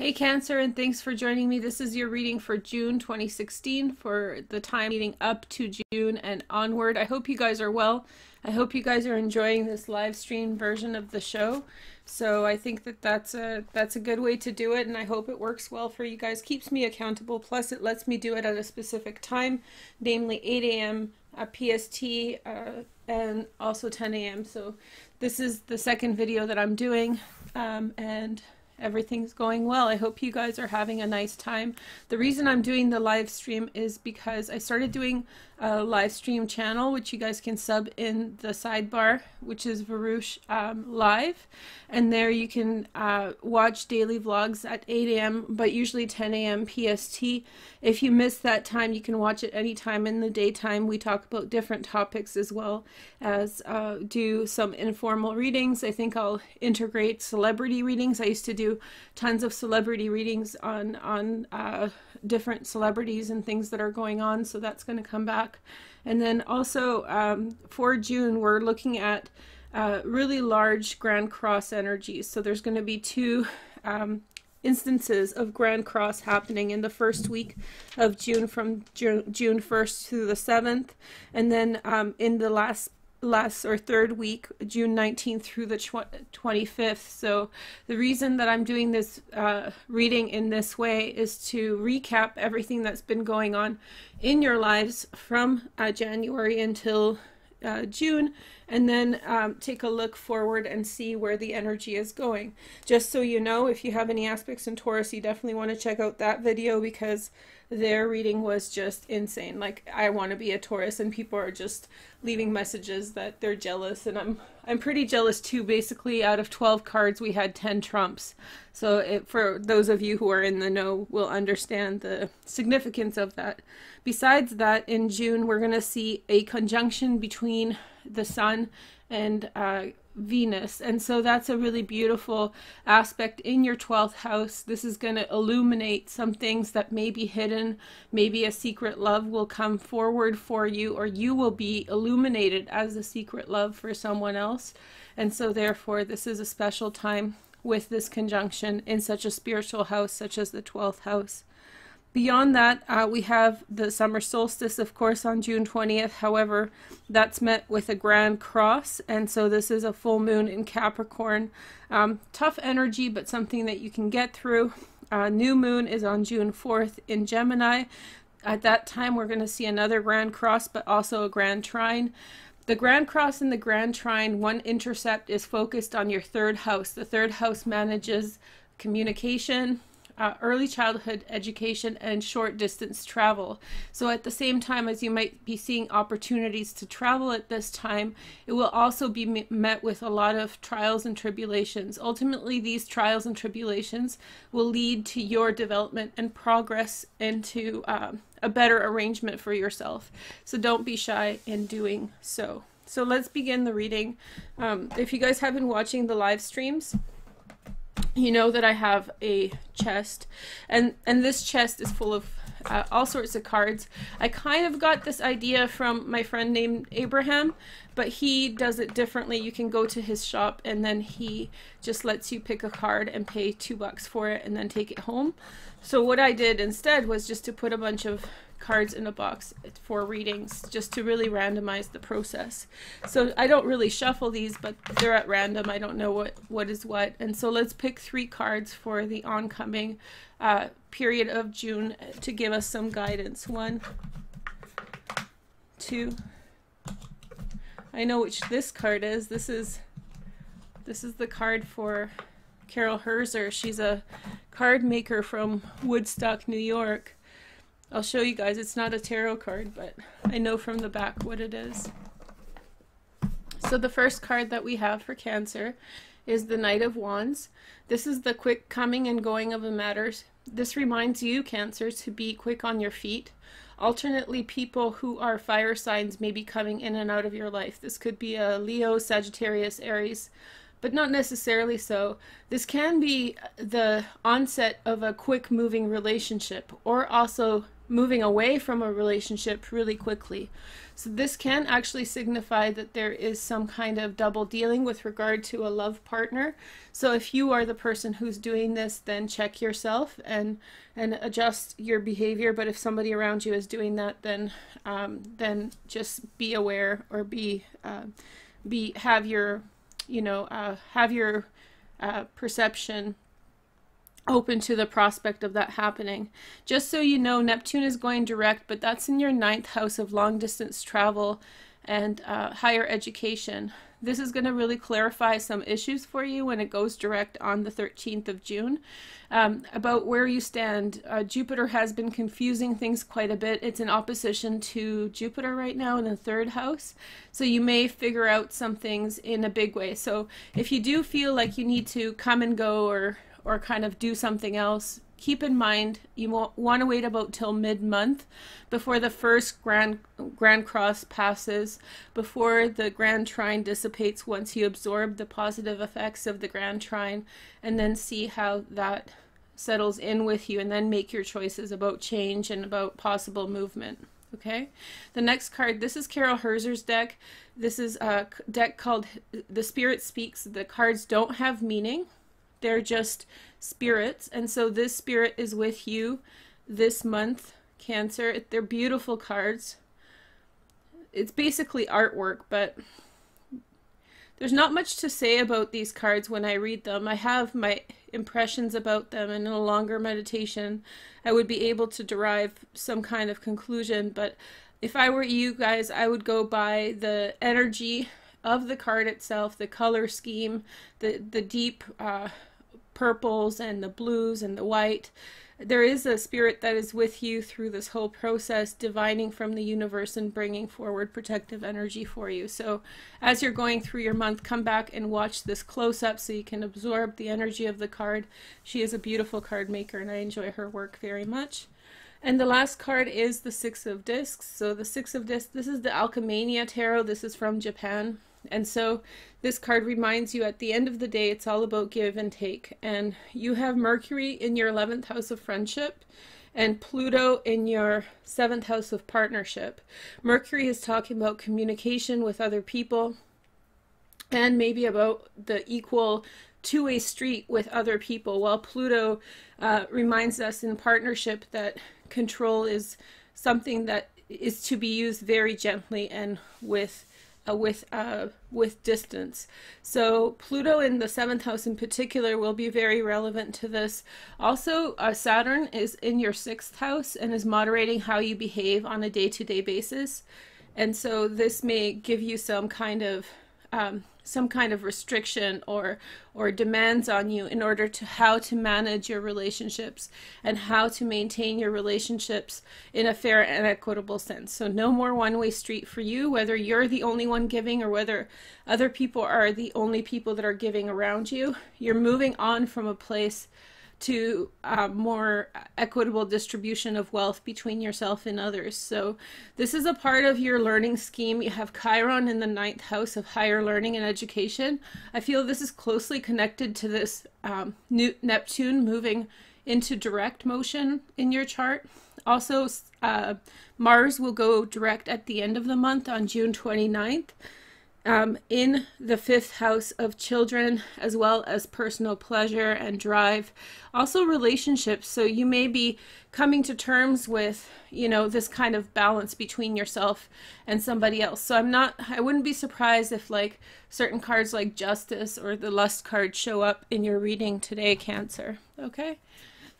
Hey Cancer, and thanks for joining me. This is your reading for June 2016 for the time leading up to June and onward. I hope you guys are well. I hope you guys are enjoying this live stream version of the show. So I think that that's a that's a good way to do it, and I hope it works well for you guys. Keeps me accountable. Plus, it lets me do it at a specific time, namely 8 a.m. PST uh, and also 10 a.m. So this is the second video that I'm doing, um, and everything's going well. I hope you guys are having a nice time. The reason I'm doing the live stream is because I started doing a live stream channel, which you guys can sub in the sidebar, which is Varouche um, Live. And there you can uh, watch daily vlogs at 8 a.m., but usually 10 a.m. PST. If you miss that time, you can watch it anytime in the daytime. We talk about different topics as well as uh, do some informal readings. I think I'll integrate celebrity readings. I used to do tons of celebrity readings on, on uh, different celebrities and things that are going on, so that's going to come back. And then also um, for June, we're looking at uh, really large Grand Cross energies. So there's going to be two um, instances of Grand Cross happening in the first week of June from June, June 1st to the 7th. And then um, in the last last or third week, June 19th through the 25th. So the reason that I'm doing this uh, reading in this way is to recap everything that's been going on in your lives from uh, January until uh, June and then um, take a look forward and see where the energy is going. Just so you know, if you have any aspects in Taurus, you definitely want to check out that video because their reading was just insane. Like I want to be a Taurus and people are just leaving messages that they're jealous and I'm I'm pretty jealous too. Basically out of 12 cards we had 10 trumps. So it, for those of you who are in the know will understand the significance of that. Besides that in June we're going to see a conjunction between the sun and uh, Venus. And so that's a really beautiful aspect in your 12th house. This is going to illuminate some things that may be hidden. Maybe a secret love will come forward for you, or you will be illuminated as a secret love for someone else. And so, therefore, this is a special time with this conjunction in such a spiritual house, such as the 12th house. Beyond that, uh, we have the summer solstice, of course, on June 20th. However, that's met with a grand cross, and so this is a full moon in Capricorn. Um, tough energy, but something that you can get through. Uh, new moon is on June 4th in Gemini. At that time, we're going to see another grand cross, but also a grand trine. The Grand Cross and the Grand Trine, one intercept is focused on your third house. The third house manages communication, uh, early childhood education and short distance travel. So, at the same time as you might be seeing opportunities to travel at this time, it will also be met with a lot of trials and tribulations. Ultimately, these trials and tribulations will lead to your development and progress into um, a better arrangement for yourself. So, don't be shy in doing so. So, let's begin the reading. Um, if you guys have been watching the live streams, you know that I have a chest and and this chest is full of uh, all sorts of cards. I kind of got this idea from my friend named Abraham, but he does it differently. You can go to his shop and then he just lets you pick a card and pay two bucks for it and then take it home. So what I did instead was just to put a bunch of cards in a box for readings just to really randomize the process. So I don't really shuffle these, but they're at random. I don't know what, what is what. And so let's pick three cards for the oncoming uh, period of June to give us some guidance. One, two. I know which this card is. This is this is the card for Carol Herzer. She's a card maker from Woodstock, New York. I'll show you guys. It's not a tarot card, but I know from the back what it is. So the first card that we have for Cancer is the Knight of Wands. This is the quick coming and going of a matter. This reminds you, Cancer, to be quick on your feet. Alternately, people who are fire signs may be coming in and out of your life. This could be a Leo, Sagittarius, Aries, but not necessarily so. This can be the onset of a quick moving relationship or also moving away from a relationship really quickly. So this can actually signify that there is some kind of double dealing with regard to a love partner. So if you are the person who's doing this, then check yourself and and adjust your behavior. But if somebody around you is doing that, then um, then just be aware or be uh, be have your you know uh, have your uh, perception open to the prospect of that happening. Just so you know, Neptune is going direct, but that's in your ninth house of long distance travel and uh, higher education. This is going to really clarify some issues for you when it goes direct on the 13th of June. Um, about where you stand, uh, Jupiter has been confusing things quite a bit. It's in opposition to Jupiter right now in the third house. So you may figure out some things in a big way. So if you do feel like you need to come and go or or kind of do something else, keep in mind you want to wait about till mid-month before the first grand grand cross passes before the grand trine dissipates once you absorb the positive effects of the grand trine and then see how that settles in with you and then make your choices about change and about possible movement okay? The next card this is carol herzer's deck. This is a deck called the spirit speaks. The cards don't have meaning they're just spirits. And so this spirit is with you this month, Cancer. They're beautiful cards. It's basically artwork, but there's not much to say about these cards when I read them. I have my impressions about them, and in a longer meditation, I would be able to derive some kind of conclusion. But if I were you guys, I would go by the energy of the card itself, the color scheme, the the deep uh, purples and the blues and the white. There is a spirit that is with you through this whole process, divining from the universe and bringing forward protective energy for you. So, as you're going through your month, come back and watch this close up so you can absorb the energy of the card. She is a beautiful card maker, and I enjoy her work very much. And the last card is the Six of Discs. So, the Six of Discs, this is the Alchemania Tarot. This is from Japan. And so this card reminds you at the end of the day, it's all about give and take. And you have Mercury in your 11th house of friendship and Pluto in your seventh house of partnership. Mercury is talking about communication with other people and maybe about the equal two way street with other people, while Pluto uh, reminds us in partnership that control is something that is to be used very gently and with uh, with uh, with distance. So Pluto in the seventh house in particular will be very relevant to this. Also, uh, Saturn is in your sixth house and is moderating how you behave on a day-to-day basis, and so this may give you some kind of um, some kind of restriction or or demands on you in order to how to manage your relationships and how to maintain your relationships in a fair and equitable sense. So no more one-way street for you whether you're the only one giving or whether other people are the only people that are giving around you. You're moving on from a place to uh, more equitable distribution of wealth between yourself and others. So this is a part of your learning scheme. You have Chiron in the ninth house of higher learning and education. I feel this is closely connected to this um, Neptune moving into direct motion in your chart. Also, uh, Mars will go direct at the end of the month on June 29th um, in the fifth house of children, as well as personal pleasure and drive. Also, relationships. So, you may be coming to terms with, you know, this kind of balance between yourself and somebody else. So, I'm not, I wouldn't be surprised if, like, certain cards like Justice or the Lust card show up in your reading today, Cancer. Okay?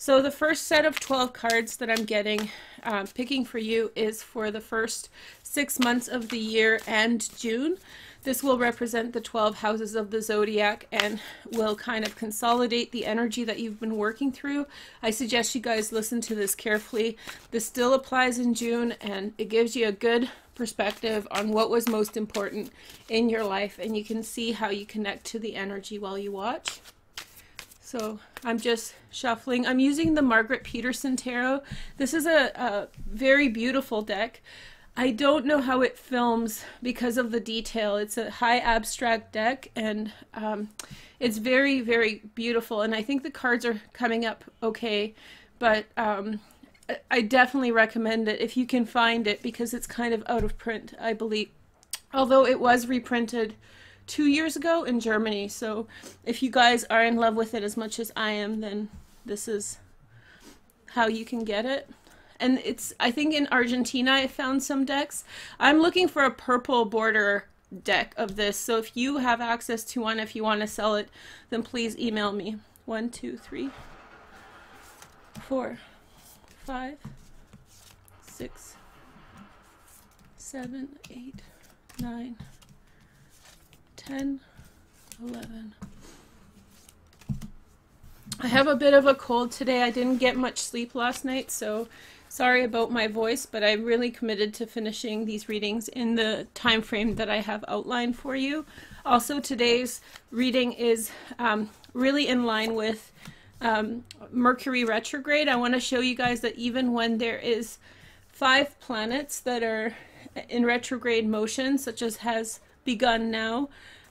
So the first set of 12 cards that I'm getting, uh, picking for you is for the first six months of the year and June. This will represent the 12 houses of the zodiac and will kind of consolidate the energy that you've been working through. I suggest you guys listen to this carefully. This still applies in June and it gives you a good perspective on what was most important in your life and you can see how you connect to the energy while you watch. So I'm just shuffling. I'm using the Margarete Petersen Tarot. This is a, a very beautiful deck. I don't know how it films because of the detail. It's a high abstract deck and um, it's very, very beautiful. And I think the cards are coming up okay, but um, I definitely recommend it if you can find it because it's kind of out of print, I believe. Although it was reprinted two years ago in Germany. So if you guys are in love with it as much as I am, then this is how you can get it. And it's, I think in Argentina I found some decks. I'm looking for a purple border deck of this. So if you have access to one, if you want to sell it, then please email me. One, two, three, four, five, six, seven, eight, nine, ten, eleven. I have a bit of a cold today. I didn't get much sleep last night, so sorry about my voice, but I'm really committed to finishing these readings in the time frame that I have outlined for you. Also, today's reading is um, really in line with um, Mercury retrograde. I want to show you guys that even when there is five planets that are in retrograde motion, such as has begun now,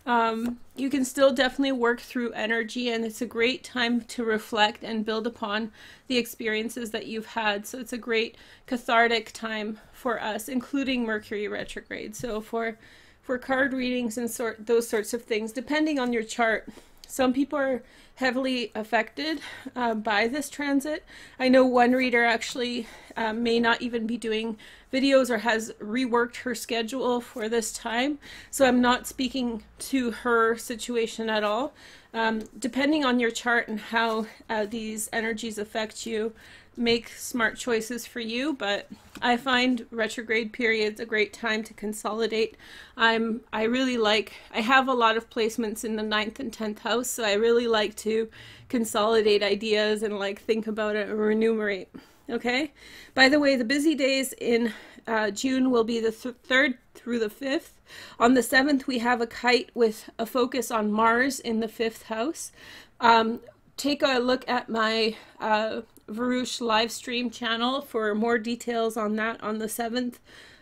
um, you can still definitely work through energy and it's a great time to reflect and build upon the experiences that you've had. So it's a great cathartic time for us, including Mercury retrograde. So for for card readings and sort those sorts of things, depending on your chart, some people are heavily affected uh, by this transit. I know one reader actually uh, may not even be doing videos or has reworked her schedule for this time. So I'm not speaking to her situation at all. Um, depending on your chart and how uh, these energies affect you, make smart choices for you, but I find retrograde periods a great time to consolidate. I'm I really like I have a lot of placements in the ninth and tenth house, so I really like to consolidate ideas and like think about it or enumerate. Okay. By the way, the busy days in uh, June will be the th third through the fifth. On the seventh, we have a kite with a focus on Mars in the fifth house. Um, take a look at my uh, Varush live stream channel for more details on that on the 7th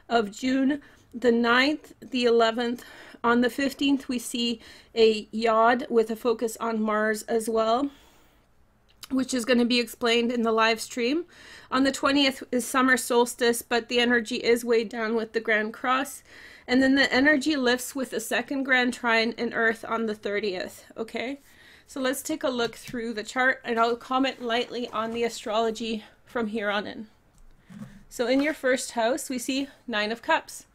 of June. The 9th, the 11th, on the 15th, we see a yod with a focus on Mars as well, which is going to be explained in the live stream. On the 20th is summer solstice, but the energy is weighed down with the Grand Cross. And then the energy lifts with the second Grand Trine in Earth on the 30th, okay? So let's take a look through the chart and I'll comment lightly on the astrology from here on in. So in your first house, we see Nine of Cups.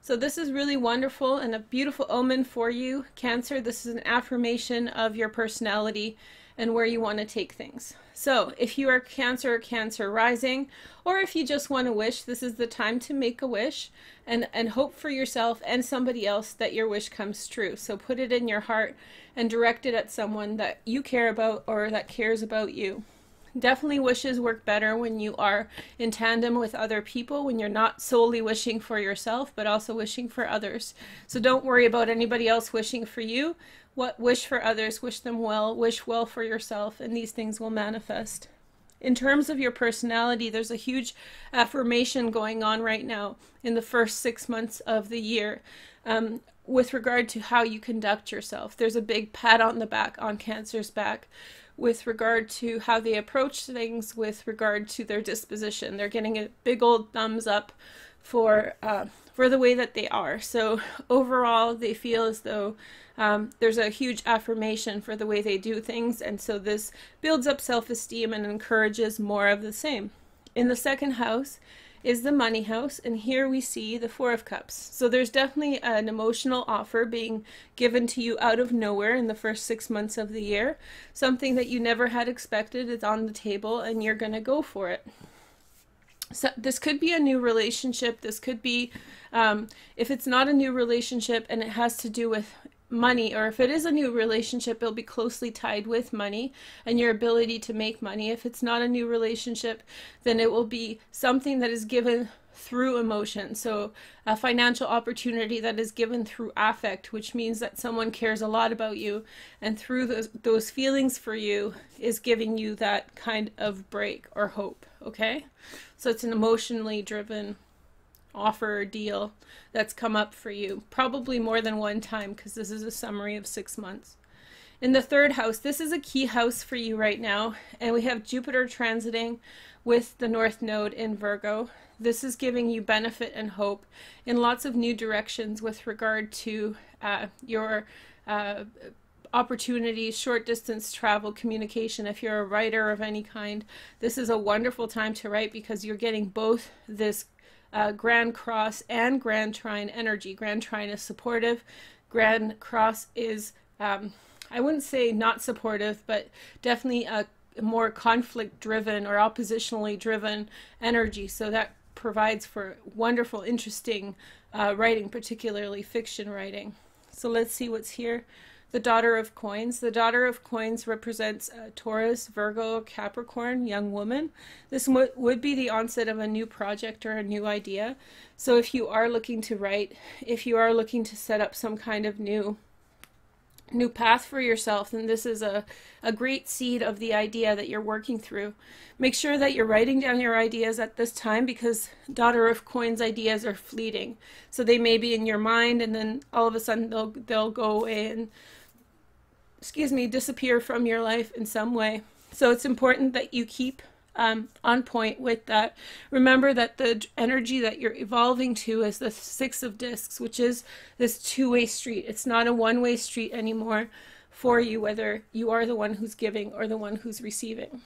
So this is really wonderful and a beautiful omen for you, Cancer. This is an affirmation of your personality and where you want to take things. So if you are Cancer, Cancer rising, or if you just want to wish, this is the time to make a wish and, and hope for yourself and somebody else that your wish comes true. So put it in your heart and direct it at someone that you care about or that cares about you. Definitely wishes work better when you are in tandem with other people, when you're not solely wishing for yourself, but also wishing for others. So don't worry about anybody else wishing for you. What wish for others, wish them well, wish well for yourself, and these things will manifest. In terms of your personality, there's a huge affirmation going on right now in the first six months of the year. Um, with regard to how you conduct yourself. There's a big pat on the back on Cancer's back with regard to how they approach things, with regard to their disposition. They're getting a big old thumbs up for uh, for the way that they are. So overall, they feel as though um, there's a huge affirmation for the way they do things, and so this builds up self-esteem and encourages more of the same. In the second house, is the money house and here we see the four of cups so there's definitely an emotional offer being given to you out of nowhere in the first six months of the year something that you never had expected is on the table and you're going to go for it so this could be a new relationship. This could be um, if it's not a new relationship and it has to do with money or if it is a new relationship it'll be closely tied with money and your ability to make money. If it's not a new relationship then it will be something that is given through emotion so a financial opportunity that is given through affect which means that someone cares a lot about you and through those, those feelings for you is giving you that kind of break or hope okay so it's an emotionally driven offer or deal that's come up for you, probably more than one time because this is a summary of six months. In the third house, this is a key house for you right now, and we have Jupiter transiting with the North Node in Virgo. This is giving you benefit and hope in lots of new directions with regard to uh, your uh, opportunities, short distance travel, communication. If you're a writer of any kind, this is a wonderful time to write because you're getting both this uh, Grand Cross and Grand Trine energy. Grand Trine is supportive. Grand Cross is, um, I wouldn't say not supportive, but definitely a more conflict driven or oppositionally driven energy. So that provides for wonderful, interesting uh, writing, particularly fiction writing. So let's see what's here. The Daughter of Coins. The Daughter of Coins represents Taurus, Virgo, Capricorn, young woman. This would be the onset of a new project or a new idea. So if you are looking to write, if you are looking to set up some kind of new new path for yourself, then this is a, a great seed of the idea that you're working through. Make sure that you're writing down your ideas at this time because Daughter of Coins ideas are fleeting. So they may be in your mind and then all of a sudden they'll they'll go away and excuse me, disappear from your life in some way. So it's important that you keep um, on point with that. Remember that the energy that you're evolving to is the Six of Discs, which is this two way street. It's not a one way street anymore for you, whether you are the one who's giving or the one who's receiving.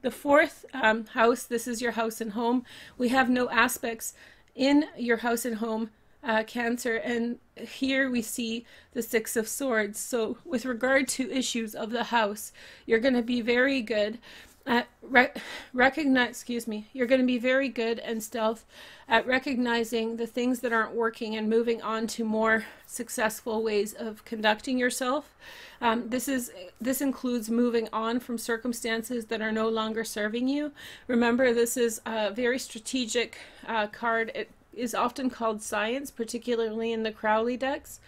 The fourth um, house, this is your house and home. We have no aspects in your house and home uh, Cancer, and here we see the Six of Swords. So, with regard to issues of the house, you're going to be very good at rec- recognize excuse me you're going to be very good and stealth at recognizing the things that aren't working and moving on to more successful ways of conducting yourself. Um, this is this includes moving on from circumstances that are no longer serving you. Remember this is a very strategic uh, card. It is often called science particularly in the crowley decks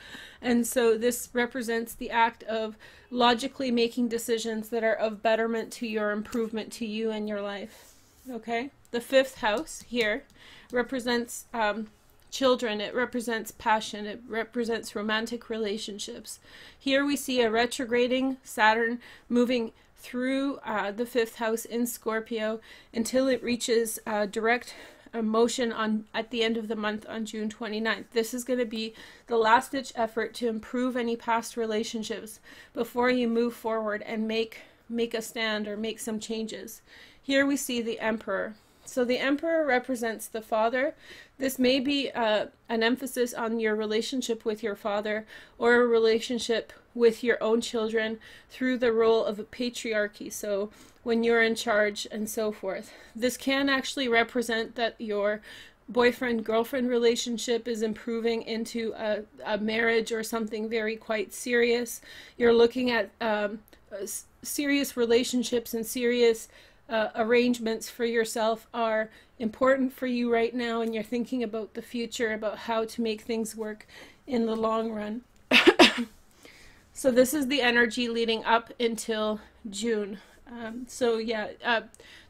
and so this represents the act of logically making decisions that are of betterment to your improvement to you and your life. Okay? The fifth house here represents um, children, it represents passion, it represents romantic relationships. Here we see a retrograding Saturn moving through uh, the fifth house in Scorpio until it reaches uh, direct motion on at the end of the month on June 29th. This is going to be the last ditch effort to improve any past relationships before you move forward and make make a stand or make some changes. Here we see the emperor. So the emperor represents the father. This may be uh, an emphasis on your relationship with your father or a relationship with your own children through the role of a patriarchy. So when you're in charge and so forth. This can actually represent that your boyfriend girlfriend relationship is improving into a, a marriage or something very quite serious. You're looking at um, serious relationships and serious uh, arrangements for yourself are important for you right now, and you're thinking about the future, about how to make things work in the long run. So, this is the energy leading up until June. Um, so yeah, uh,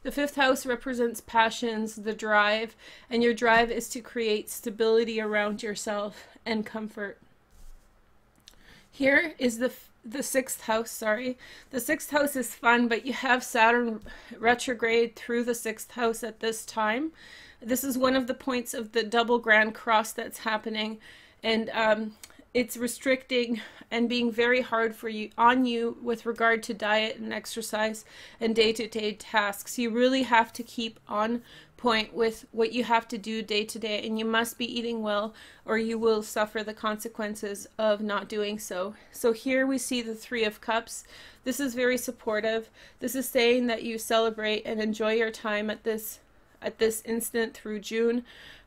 the fifth house represents passions, the drive, and your drive is to create stability around yourself and comfort. Here is the the sixth house. Sorry, the sixth house is fun, but you have Saturn retrograde through the sixth house at this time. This is one of the points of the double grand cross that's happening, and um, it's restricting and being very hard for you on you with regard to diet and exercise and day-to-day tasks. You really have to keep on point with what you have to do day to day and you must be eating well or you will suffer the consequences of not doing so. So here we see the 3 of cups. This is very supportive. This is saying that you celebrate and enjoy your time at this at this instant through June.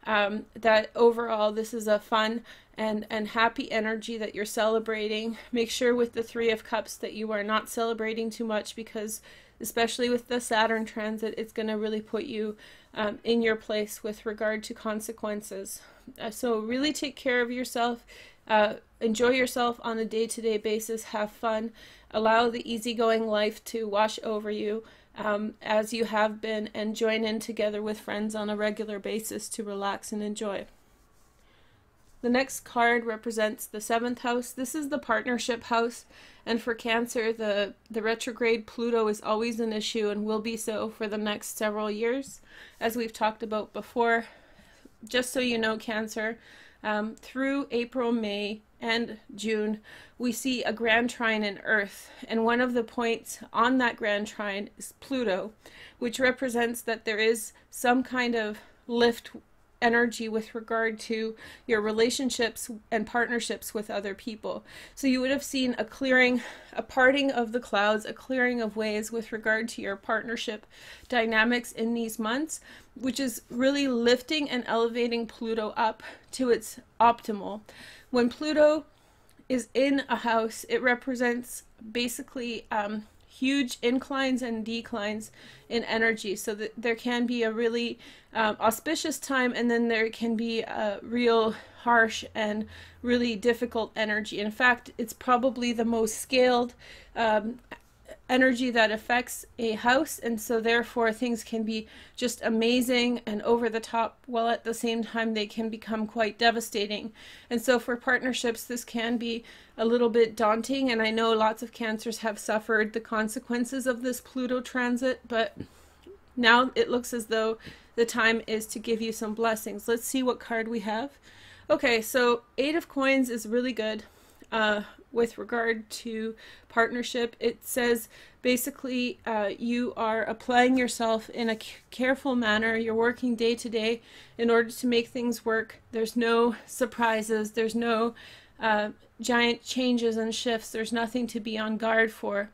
Um, that overall this is a fun and and happy energy that you're celebrating. Make sure with the three of cups that you are not celebrating too much because especially with the saturn transit it's going to really put you um, in your place with regard to consequences. Uh, so really take care of yourself uh, enjoy yourself on a day-to-day basis have fun allow the easygoing life to wash over you um, as you have been and join in together with friends on a regular basis to relax and enjoy The next card represents the seventh house. This is the partnership house. And for Cancer, the, the retrograde Pluto is always an issue and will be so for the next several years. As we've talked about before, just so you know, Cancer, um, through April, May, and June, we see a grand trine in Earth. And one of the points on that grand trine is Pluto, which represents that there is some kind of lift energy with regard to your relationships and partnerships with other people. So you would have seen a clearing, a parting of the clouds, a clearing of ways with regard to your partnership dynamics in these months, which is really lifting and elevating Pluto up to its optimal. When Pluto is in a house, it represents basically um, huge inclines and declines in energy. So that there can be a really um, auspicious time and then there can be a real harsh and really difficult energy. In fact it's probably the most scaled um, energy that affects a house and so therefore things can be just amazing and over the top while at the same time they can become quite devastating. And so for partnerships this can be a little bit daunting and I know lots of cancers have suffered the consequences of this Pluto transit but now it looks as though the time is to give you some blessings. Let's see what card we have. Okay so eight of coins is really good. Uh, with regard to partnership. It says basically uh, you are applying yourself in a careful manner. You're working day to day in order to make things work. There's no surprises. There's no uh, giant changes and shifts. There's nothing to be on guard for.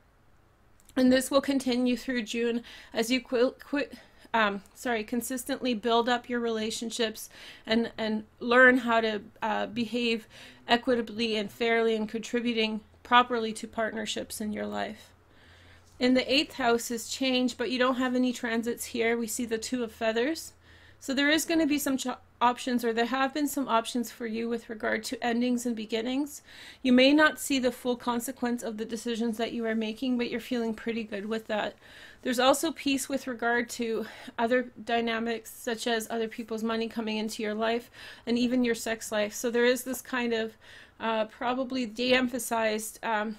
And this will continue through June as you quit, quit um, sorry, consistently build up your relationships and, and learn how to uh, behave equitably and fairly and contributing properly to partnerships in your life. In the eighth house is change, but you don't have any transits here. We see the two of feathers. So there is going to be some options, or there have been some options for you with regard to endings and beginnings. You may not see the full consequence of the decisions that you are making, but you're feeling pretty good with that. There's also peace with regard to other dynamics, such as other people's money coming into your life and even your sex life. So there is this kind of uh, probably de-emphasized um,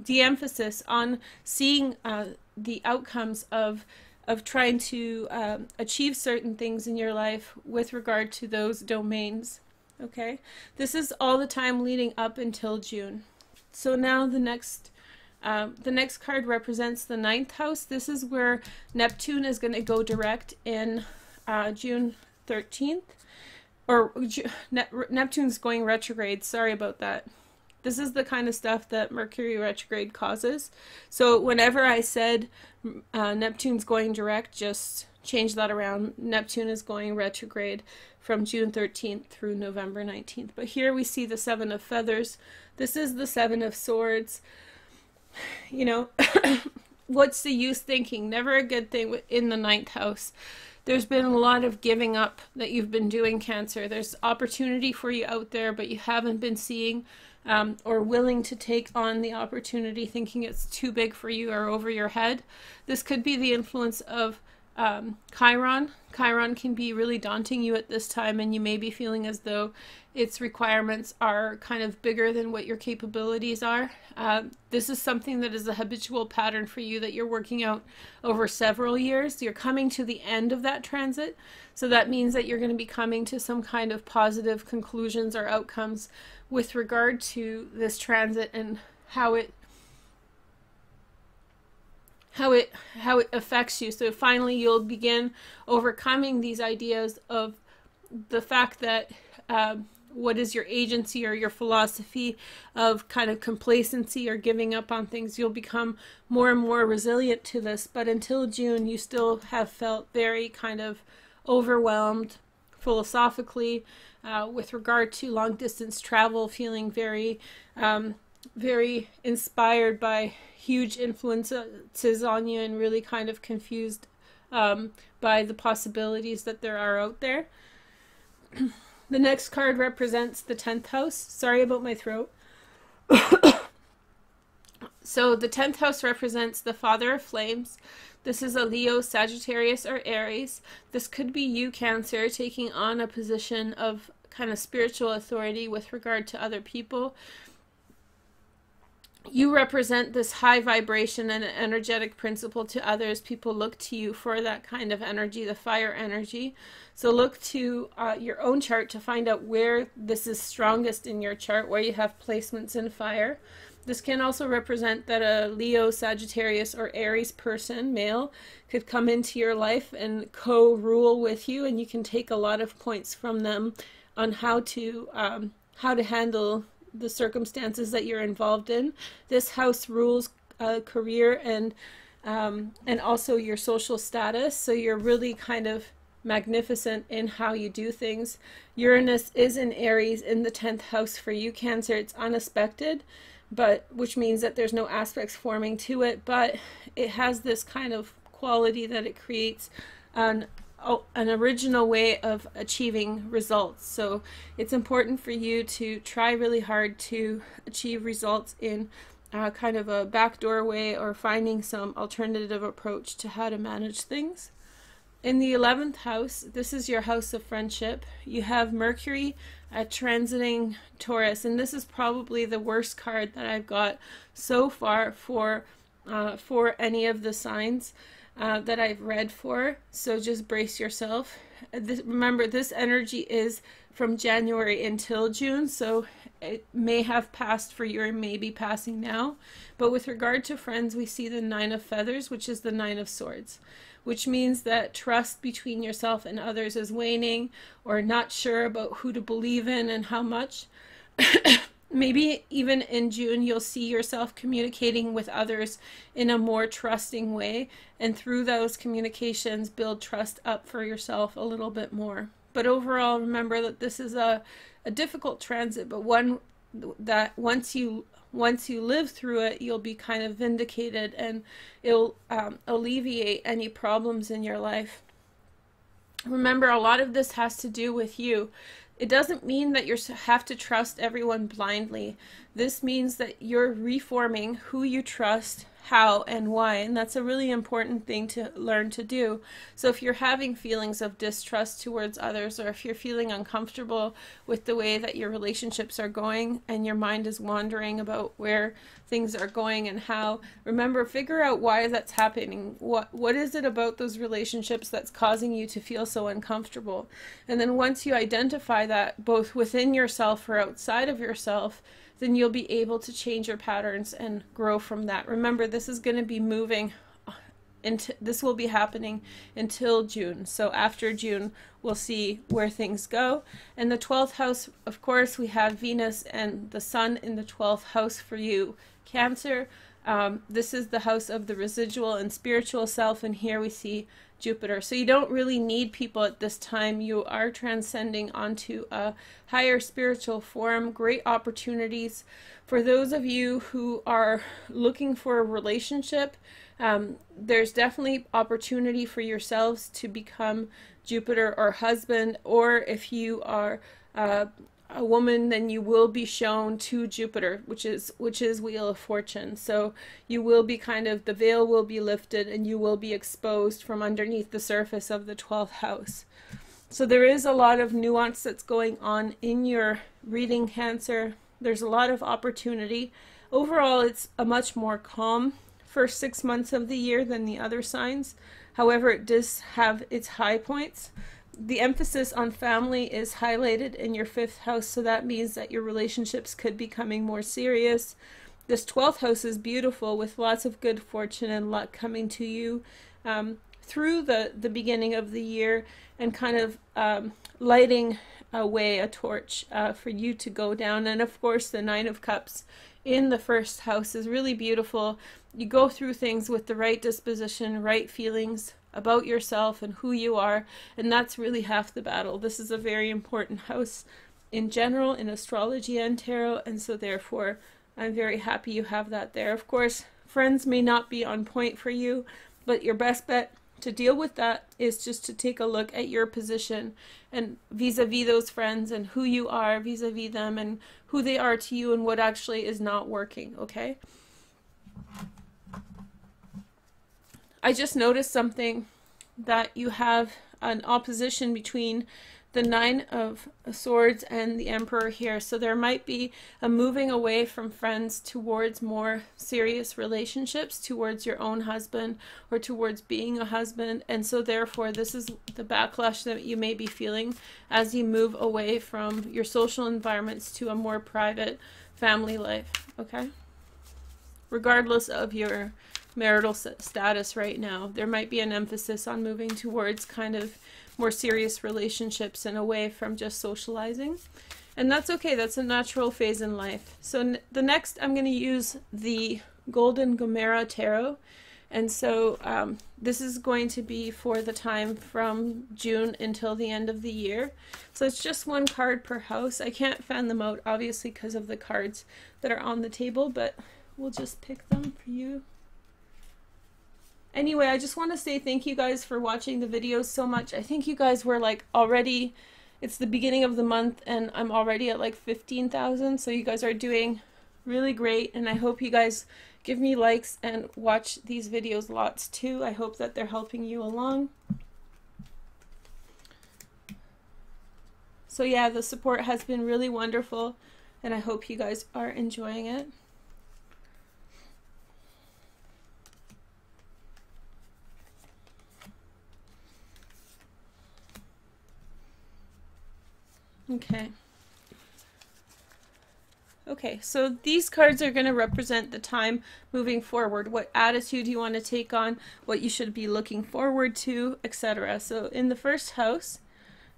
de-emphasis on seeing uh, the outcomes of of trying to um, achieve certain things in your life with regard to those domains. Okay, this is all the time leading up until June. So now the next um, the next card represents the ninth house. This is where Neptune is going to go direct in uh, June 13th. Or ne Neptune's going retrograde. Sorry about that. This is the kind of stuff that Mercury retrograde causes. So whenever I said uh, Neptune's going direct, just change that around. Neptune is going retrograde from June 13th through November 19th. But here we see the Seven of Feathers. This is the Seven of Swords you know, what's the use thinking? Never a good thing in the ninth house. There's been a lot of giving up that you've been doing, Cancer. There's opportunity for you out there, but you haven't been seeing um, or willing to take on the opportunity, thinking it's too big for you or over your head. This could be the influence of um, Chiron. Chiron can be really daunting you at this time, and you may be feeling as though its requirements are kind of bigger than what your capabilities are. Uh, this is something that is a habitual pattern for you that you're working out over several years. You're coming to the end of that transit, so that means that you're going to be coming to some kind of positive conclusions or outcomes with regard to this transit and how it how it how it affects you. So finally, you'll begin overcoming these ideas of the fact that um, what is your agency or your philosophy of kind of complacency or giving up on things. You'll become more and more resilient to this. But until June, you still have felt very kind of overwhelmed philosophically uh, with regard to long distance travel, feeling very um, very inspired by huge influences on you and really kind of confused um, by the possibilities that there are out there. the next card represents the 10th house. Sorry about my throat. So the 10th house represents the father of flames. This is a Leo, Sagittarius, or Aries. This could be you, Cancer, taking on a position of kind of spiritual authority with regard to other people you represent this high vibration and energetic principle to others. People look to you for that kind of energy, the fire energy. So look to uh, your own chart to find out where this is strongest in your chart, where you have placements in fire. This can also represent that a Leo, Sagittarius, or Aries person, male, could come into your life and co rule with you, and you can take a lot of points from them on how to. Um, how to handle the circumstances that you're involved in. This house rules uh, career and um, and also your social status. So you're really kind of magnificent in how you do things. Uranus is in Aries in the 10th house for you, Cancer. It's unexpected, but which means that there's no aspects forming to it, but it has this kind of quality that it creates an oh, an original way of achieving results. So it's important for you to try really hard to achieve results in uh, kind of a backdoor way or finding some alternative approach to how to manage things. In the 11th house, this is your house of friendship. You have Mercury at transiting Taurus, and this is probably the worst card that I've got so far for uh, for any of the signs uh, that I've read for. So just brace yourself. This, remember, this energy is from January until June, so it may have passed for you or may be passing now. But with regard to friends, we see the Nine of Feathers, which is the Nine of Swords, which means that trust between yourself and others is waning or not sure about who to believe in and how much. maybe even in June, you'll see yourself communicating with others in a more trusting way. And through those communications, build trust up for yourself a little bit more. But overall, remember that this is a, a difficult transit, but one that once you once you live through it, you'll be kind of vindicated and it'll um, alleviate any problems in your life. Remember, a lot of this has to do with you. It doesn't mean that you have to trust everyone blindly. This means that you're reforming who you trust how and why and that's a really important thing to learn to do. So if you're having feelings of distrust towards others or if you're feeling uncomfortable with the way that your relationships are going and your mind is wandering about where things are going and how remember figure out why that's happening. What what is it about those relationships that's causing you to feel so uncomfortable? And then once you identify that both within yourself or outside of yourself then you'll be able to change your patterns and grow from that. Remember, this is going to be moving into this will be happening until June. So after June, we'll see where things go. And the 12th house, of course, we have Venus and the Sun in the 12th house for you, Cancer. Um, this is the house of the residual and spiritual self, and here we see Jupiter. So you don't really need people at this time. You are transcending onto a higher spiritual form. Great opportunities for those of you who are looking for a relationship. Um, there's definitely opportunity for yourselves to become Jupiter or husband, or if you are uh, a woman, then you will be shown to Jupiter, which is which is Wheel of Fortune. So you will be kind of the veil will be lifted and you will be exposed from underneath the surface of the 12th house. So there is a lot of nuance that's going on in your reading Cancer. There's a lot of opportunity. Overall, it's a much more calm first 6 months of the year than the other signs. However, it does have its high points the emphasis on family is highlighted in your fifth house, so that means that your relationships could be coming more serious. This 12th house is beautiful with lots of good fortune and luck coming to you um, through the, the beginning of the year and kind of um, lighting away a torch uh, for you to go down. And of course, the Nine of Cups in the first house is really beautiful. You go through things with the right disposition, right feelings, about yourself and who you are, and that's really half the battle. This is a very important house in general in astrology and tarot, and so therefore I'm very happy you have that there. Of course, friends may not be on point for you, but your best bet to deal with that is just to take a look at your position and vis-a-vis those friends and who you are vis-a-vis them and who they are to you and what actually is not working, okay? I just noticed something that you have an opposition between the Nine of Swords and the Emperor here. So there might be a moving away from friends towards more serious relationships, towards your own husband or towards being a husband. And so therefore, this is the backlash that you may be feeling as you move away from your social environments to a more private family life. Okay? Regardless of your marital status right now, there might be an emphasis on moving towards kind of more serious relationships and away from just socializing. And that's okay, that's a natural phase in life. So the next, I'm going to use the Golden Gomera Tarot. And so um, this is going to be for the time from June until the end of the year. So it's just one card per house. I can't fan them out, obviously, because of the cards that are on the table, but we'll just pick them for you. Anyway, I just want to say thank you guys for watching the videos so much. I think you guys were like already, it's the beginning of the month and I'm already at like 15,000. So you guys are doing really great and I hope you guys give me likes and watch these videos lots too. I hope that they're helping you along. So yeah, the support has been really wonderful and I hope you guys are enjoying it. Okay. Okay, so these cards are going to represent the time moving forward, what attitude you want to take on, what you should be looking forward to, etc. So in the first house,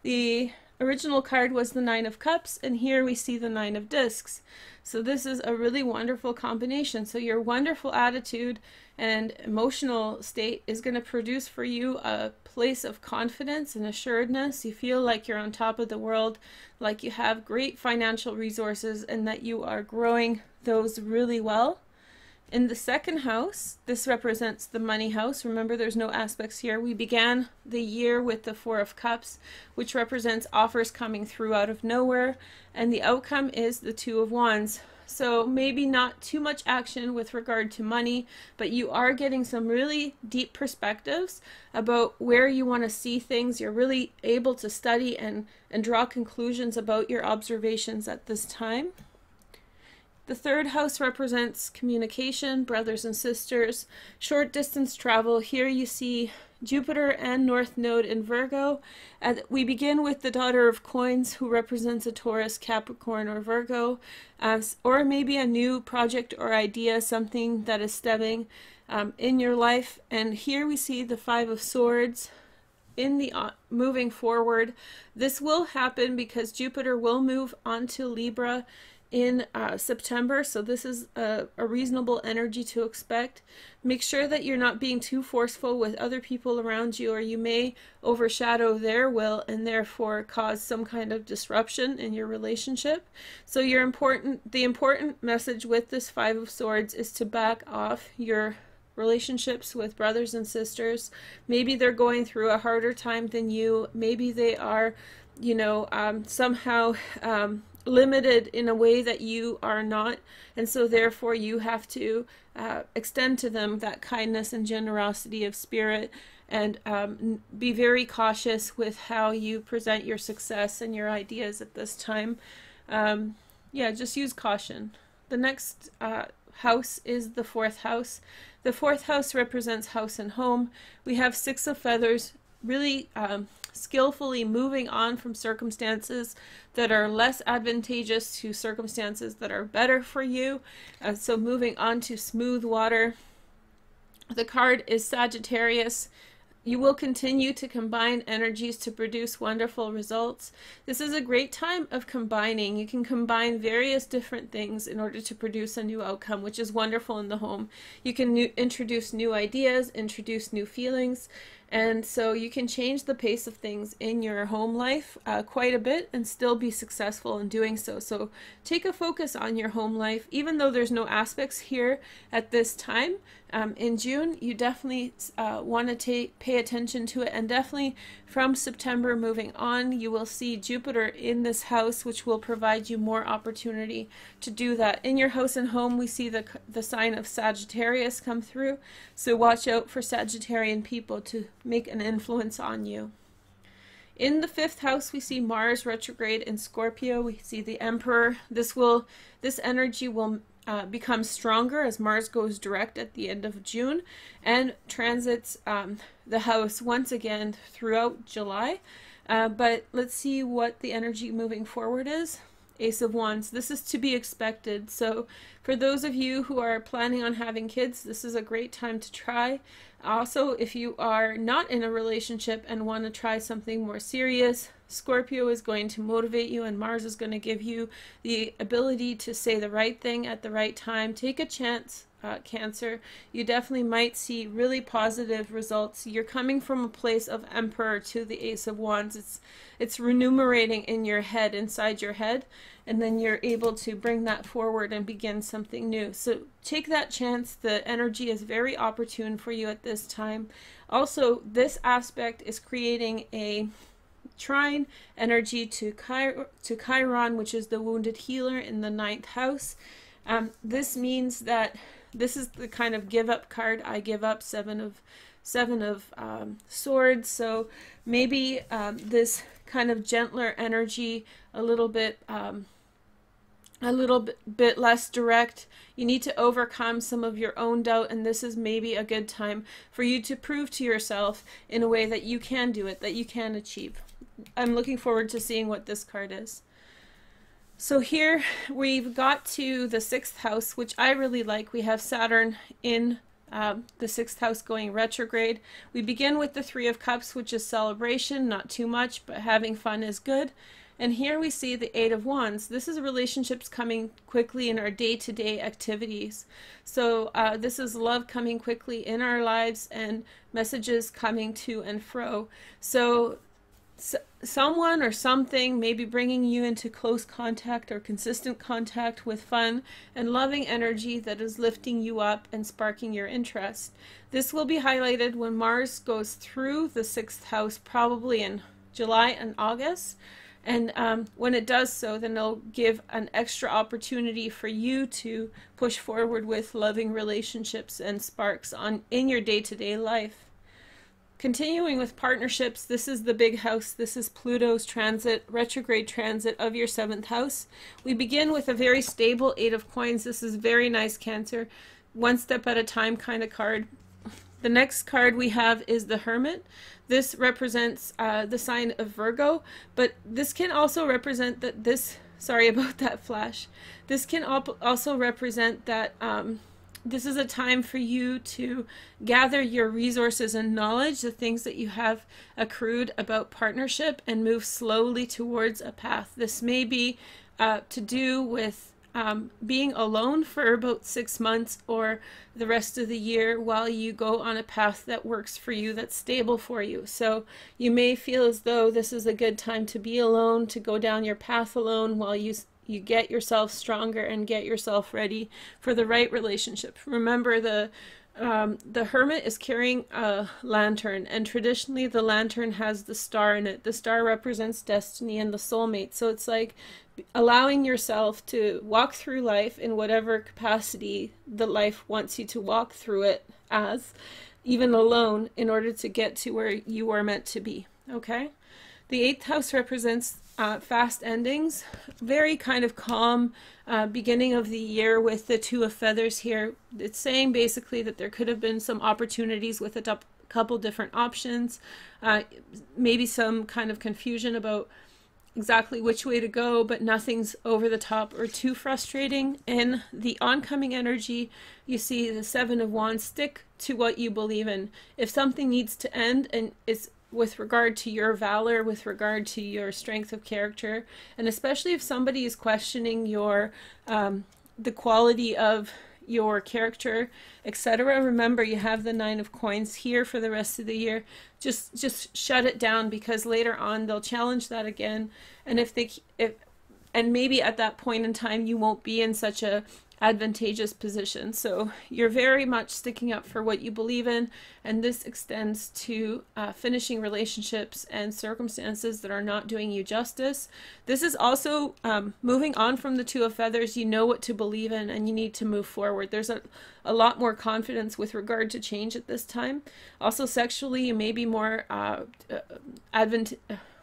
the original card was the Nine of Cups, and here we see the Nine of Discs. So this is a really wonderful combination. So your wonderful attitude and emotional state is going to produce for you a place of confidence and assuredness. You feel like you're on top of the world, like you have great financial resources, and that you are growing those really well. In the second house, this represents the money house. Remember, there's no aspects here. We began the year with the Four of Cups, which represents offers coming through out of nowhere. And the outcome is the Two of Wands, so maybe not too much action with regard to money, but you are getting some really deep perspectives about where you want to see things. You're really able to study and, and draw conclusions about your observations at this time. The third house represents communication, brothers and sisters, short distance travel. Here you see Jupiter and North Node in Virgo. And we begin with the Daughter of Coins, who represents a Taurus, Capricorn, or Virgo, or maybe a new project or idea, something that is stemming um, in your life. And here we see the Five of Swords, in the uh, moving forward. This will happen because Jupiter will move onto Libra in uh, September, so this is a, a, reasonable energy to expect. Make sure that you're not being too forceful with other people around you, or you may overshadow their will and therefore cause some kind of disruption in your relationship. So your important, the important message with this Five of Swords is to back off your relationships with brothers and sisters. Maybe they're going through a harder time than you. Maybe they are, you know, um, somehow. Um, limited in a way that you are not. And so therefore you have to uh, extend to them that kindness and generosity of spirit and um, be very cautious with how you present your success and your ideas at this time. Um, yeah just use caution. The next uh, house is the fourth house. The fourth house represents house and home. We have six of feathers. Really um, skillfully moving on from circumstances that are less advantageous to circumstances that are better for you. Uh, so moving on to smooth water. The card is Sagittarius. You will continue to combine energies to produce wonderful results. This is a great time of combining. You can combine various different things in order to produce a new outcome, which is wonderful in the home. You can new, introduce new ideas, introduce new feelings, and so you can change the pace of things in your home life uh, quite a bit and still be successful in doing so. So take a focus on your home life, even though there's no aspects here at this time. Um, in June, you definitely uh, want to pay attention to it, and definitely from September moving on, you will see Jupiter in this house, which will provide you more opportunity to do that. In your house and home, we see the the sign of Sagittarius come through, so watch out for Sagittarian people to make an influence on you. In the fifth house, we see Mars retrograde in Scorpio. We see the Emperor. This will, this energy will uh, become stronger as Mars goes direct at the end of June and transits um, the house once again throughout July. Uh, but let's see what the energy moving forward is. Ace of Wands. This is to be expected. So, for those of you who are planning on having kids, this is a great time to try. Also, if you are not in a relationship and want to try something more serious, Scorpio is going to motivate you, and Mars is going to give you the ability to say the right thing at the right time. Take a chance uh, Cancer, you definitely might see really positive results. You're coming from a place of Emperor to the Ace of Wands. It's it's remunerating in your head, inside your head, and then you're able to bring that forward and begin something new. So take that chance. The energy is very opportune for you at this time. Also, this aspect is creating a trine energy to, to Chiron, which is the wounded healer in the ninth house. Um, this means that this is the kind of give up card I give up seven of seven of um, swords. So maybe um, this kind of gentler energy a little bit um, a little bit, bit less direct. You need to overcome some of your own doubt and this is maybe a good time for you to prove to yourself in a way that you can do it that you can achieve. I'm looking forward to seeing what this card is so here we've got to the sixth house, which I really like. We have Saturn in um, the sixth house going retrograde. We begin with the Three of Cups, which is celebration, not too much, but having fun is good. And here we see the Eight of Wands. This is relationships coming quickly in our day to day activities. So, uh, this is love coming quickly in our lives and messages coming to and fro. So, someone or something may be bringing you into close contact or consistent contact with fun and loving energy that is lifting you up and sparking your interest. This will be highlighted when Mars goes through the sixth house, probably in July and August. And um, when it does so, then it'll give an extra opportunity for you to push forward with loving relationships and sparks on in your day-to-day -day life. Continuing with partnerships, this is the big house. This is Pluto's transit, retrograde transit of your seventh house. We begin with a very stable Eight of Coins. This is very nice, Cancer. One step at a time kind of card. The next card we have is the Hermit. This represents uh, the sign of Virgo, but this can also represent that this, sorry about that flash. This can also represent that um, this is a time for you to gather your resources and knowledge, the things that you have accrued about partnership, and move slowly towards a path. This may be uh, to do with um, being alone for about six months or the rest of the year while you go on a path that works for you, that's stable for you. So you may feel as though this is a good time to be alone, to go down your path alone while you you get yourself stronger and get yourself ready for the right relationship. Remember the um, the hermit is carrying a lantern, and traditionally the lantern has the star in it. The star represents destiny and the soulmate. So it's like allowing yourself to walk through life in whatever capacity the life wants you to walk through it as, even alone, in order to get to where you are meant to be. Okay? The eighth house represents uh, fast endings. Very kind of calm uh, beginning of the year with the two of feathers here. It's saying basically that there could have been some opportunities with a couple different options, uh, maybe some kind of confusion about exactly which way to go, but nothing's over the top or too frustrating. In the oncoming energy, you see the Seven of Wands stick to what you believe in. If something needs to end and it's with regard to your valor, with regard to your strength of character, and especially if somebody is questioning your um, the quality of your character, etc. Remember, you have the nine of coins here for the rest of the year. Just just shut it down because later on they'll challenge that again, and if they if and maybe at that point in time you won't be in such a advantageous position. So you're very much sticking up for what you believe in, and this extends to uh, finishing relationships and circumstances that are not doing you justice. This is also um, moving on from the Two of Feathers. You know what to believe in, and you need to move forward. There's a, a lot more confidence with regard to change at this time. Also, sexually, you may be more uh, uh advent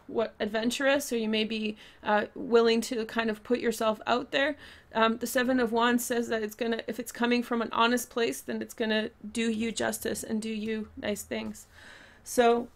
what adventurous or you may be uh, willing to kind of put yourself out there. Um, the seven of wands says that it's gonna if it's coming from an honest place then it's gonna do you justice and do you nice things. So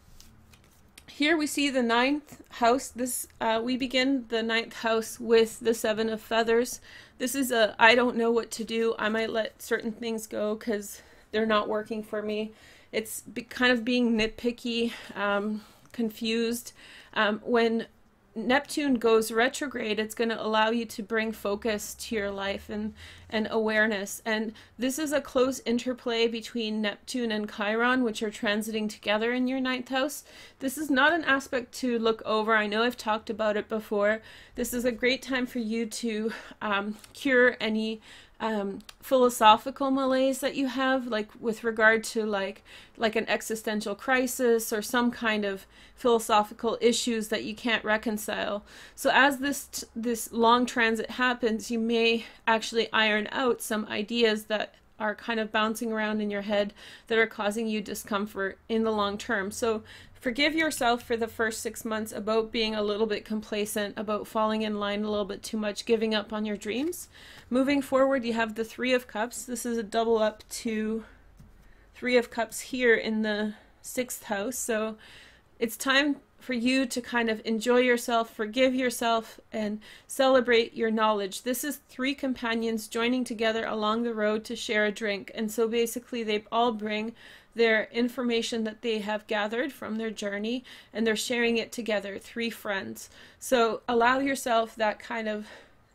here we see the ninth house. This uh, we begin the ninth house with the seven of feathers. This is a i don't know what to do. I might let certain things go because they're not working for me. It's be, kind of being nitpicky um, confused um, when Neptune goes retrograde, it's going to allow you to bring focus to your life and, and awareness. And this is a close interplay between Neptune and Chiron, which are transiting together in your ninth house. This is not an aspect to look over. I know I've talked about it before. This is a great time for you to um, cure any um, philosophical malaise that you have, like with regard to like like an existential crisis or some kind of philosophical issues that you can't reconcile. So as this this long transit happens, you may actually iron out some ideas that are kind of bouncing around in your head that are causing you discomfort in the long term. So Forgive yourself for the first six months about being a little bit complacent, about falling in line a little bit too much, giving up on your dreams. Moving forward, you have the Three of Cups. This is a double up to Three of Cups here in the sixth house. So it's time for you to kind of enjoy yourself, forgive yourself, and celebrate your knowledge. This is three companions joining together along the road to share a drink. And so basically, they all bring their information that they have gathered from their journey and they're sharing it together, three friends. So allow yourself that kind of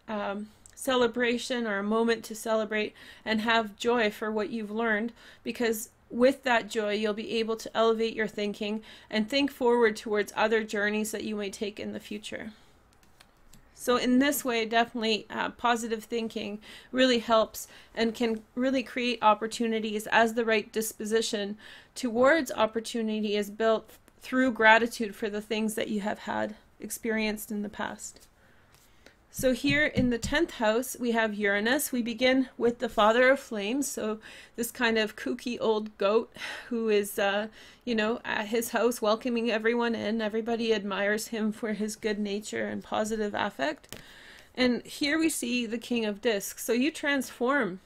um, celebration or a moment to celebrate and have joy for what you've learned because with that joy, you'll be able to elevate your thinking and think forward towards other journeys that you may take in the future. So in this way, definitely uh, positive thinking really helps and can really create opportunities as the right disposition towards opportunity is built through gratitude for the things that you have had experienced in the past. So here in the 10th house, we have Uranus. We begin with the father of flames. So this kind of kooky old goat who is, uh, you know, at his house welcoming everyone in. Everybody admires him for his good nature and positive affect. And here we see the king of discs. So you transform,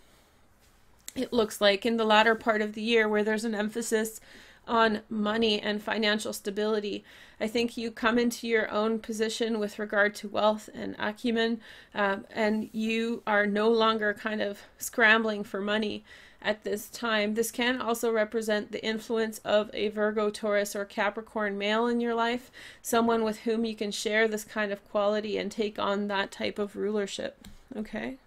it looks like, in the latter part of the year where there's an emphasis on money and financial stability. I think you come into your own position with regard to wealth and acumen, um, and you are no longer kind of scrambling for money at this time. This can also represent the influence of a Virgo, Taurus, or Capricorn male in your life, someone with whom you can share this kind of quality and take on that type of rulership. Okay.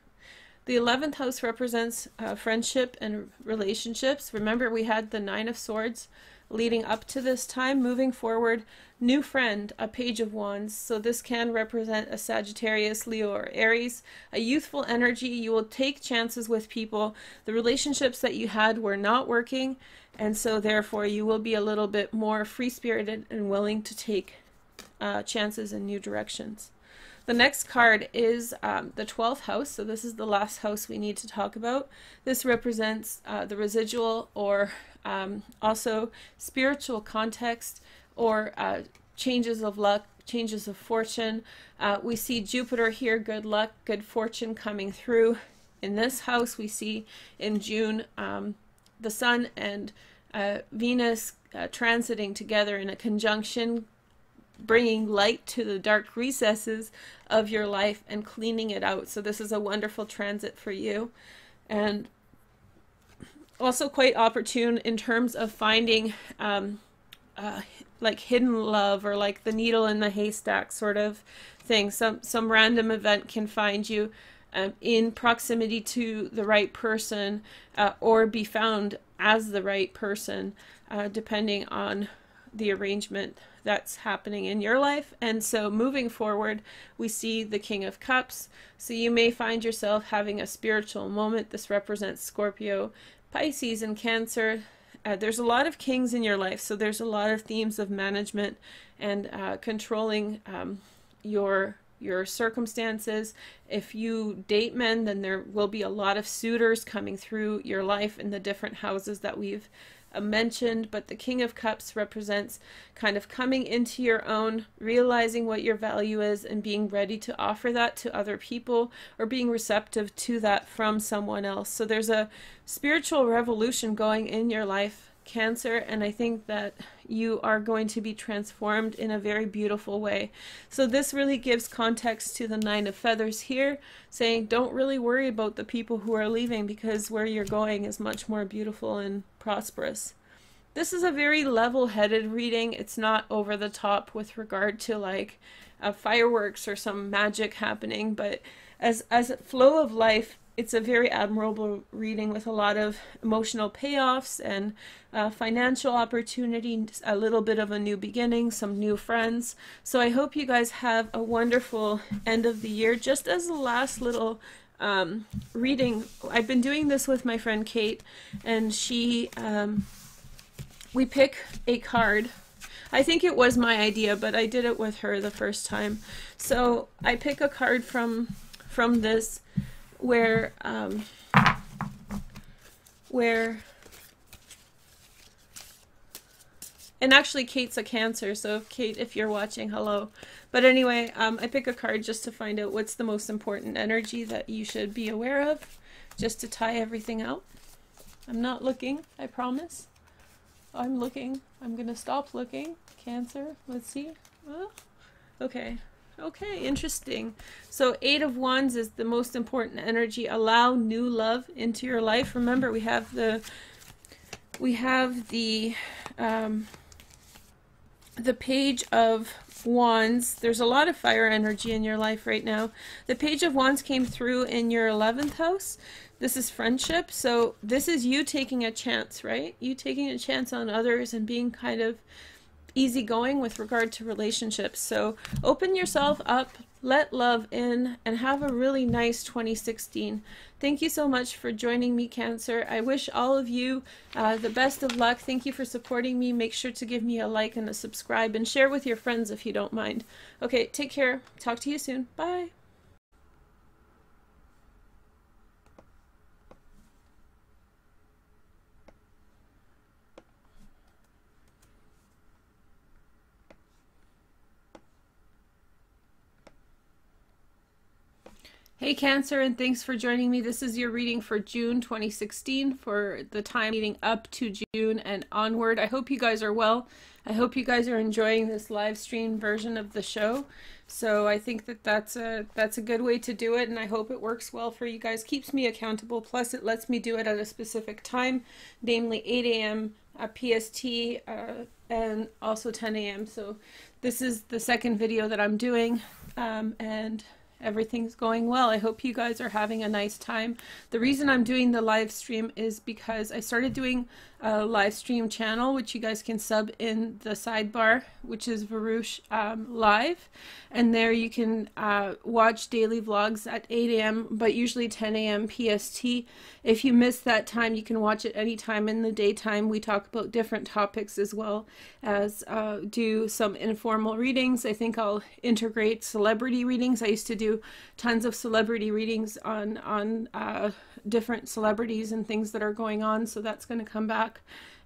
The 11th house represents uh, friendship and relationships. Remember, we had the Nine of Swords leading up to this time. Moving forward, new friend, a Page of Wands. So this can represent a Sagittarius, Leo, or Aries. A youthful energy. You will take chances with people. The relationships that you had were not working, and so therefore you will be a little bit more free spirited and willing to take uh, chances in new directions. The next card is um, the 12th house, so this is the last house we need to talk about. This represents uh, the residual or um, also spiritual context or uh, changes of luck, changes of fortune. Uh, we see Jupiter here, good luck, good fortune coming through. In this house, we see in June um, the Sun and uh, Venus uh, transiting together in a conjunction bringing light to the dark recesses of your life and cleaning it out. So this is a wonderful transit for you. And also quite opportune in terms of finding um, uh, like hidden love or like the needle in the haystack sort of thing. Some, some random event can find you um, in proximity to the right person uh, or be found as the right person uh, depending on the arrangement that's happening in your life. And so moving forward, we see the King of Cups. So you may find yourself having a spiritual moment. This represents Scorpio, Pisces, and Cancer. Uh, there's a lot of kings in your life, so there's a lot of themes of management and uh, controlling um, your your circumstances. If you date men, then there will be a lot of suitors coming through your life in the different houses that we've mentioned, but the King of Cups represents kind of coming into your own, realizing what your value is, and being ready to offer that to other people or being receptive to that from someone else. So there's a spiritual revolution going in your life Cancer, and I think that you are going to be transformed in a very beautiful way. So, this really gives context to the Nine of Feathers here, saying don't really worry about the people who are leaving because where you're going is much more beautiful and prosperous. This is a very level headed reading. It's not over the top with regard to like uh, fireworks or some magic happening, but as, as a flow of life, it's a very admirable reading with a lot of emotional payoffs and uh, financial opportunity, a little bit of a new beginning, some new friends. So I hope you guys have a wonderful end of the year. Just as a last little um, reading, I've been doing this with my friend Kate, and she, um, we pick a card. I think it was my idea, but I did it with her the first time. So I pick a card from from this where um, where and actually Kate's a cancer so if Kate if you're watching hello. But anyway um, I pick a card just to find out what's the most important energy that you should be aware of just to tie everything out. I'm not looking I promise. I'm looking. I'm gonna stop looking. Cancer let's see. Oh, okay Okay, interesting. So Eight of Wands is the most important energy. Allow new love into your life. Remember, we have the we have the um, the Page of Wands. There's a lot of fire energy in your life right now. The Page of Wands came through in your 11th house. This is friendship. So this is you taking a chance, right? You taking a chance on others and being kind of easygoing with regard to relationships. So open yourself up, let love in, and have a really nice 2016. Thank you so much for joining me, Cancer. I wish all of you uh, the best of luck. Thank you for supporting me. Make sure to give me a like and a subscribe and share with your friends if you don't mind. Okay, take care. Talk to you soon. Bye. Hey Cancer, and thanks for joining me. This is your reading for June 2016 for the time leading up to June and onward. I hope you guys are well. I hope you guys are enjoying this live stream version of the show. So I think that that's a that's a good way to do it, and I hope it works well for you guys. Keeps me accountable. Plus, it lets me do it at a specific time, namely 8 a.m. PST uh, and also 10 a.m. So this is the second video that I'm doing, um, and everything's going well. I hope you guys are having a nice time. The reason I'm doing the live stream is because I started doing a live stream channel, which you guys can sub in the sidebar, which is Varouche um, Live. And there you can uh, watch daily vlogs at 8 a.m., but usually 10 a.m. PST. If you miss that time, you can watch it anytime in the daytime. We talk about different topics as well as uh, do some informal readings. I think I'll integrate celebrity readings. I used to do tons of celebrity readings on, on uh, different celebrities and things that are going on. So that's going to come back.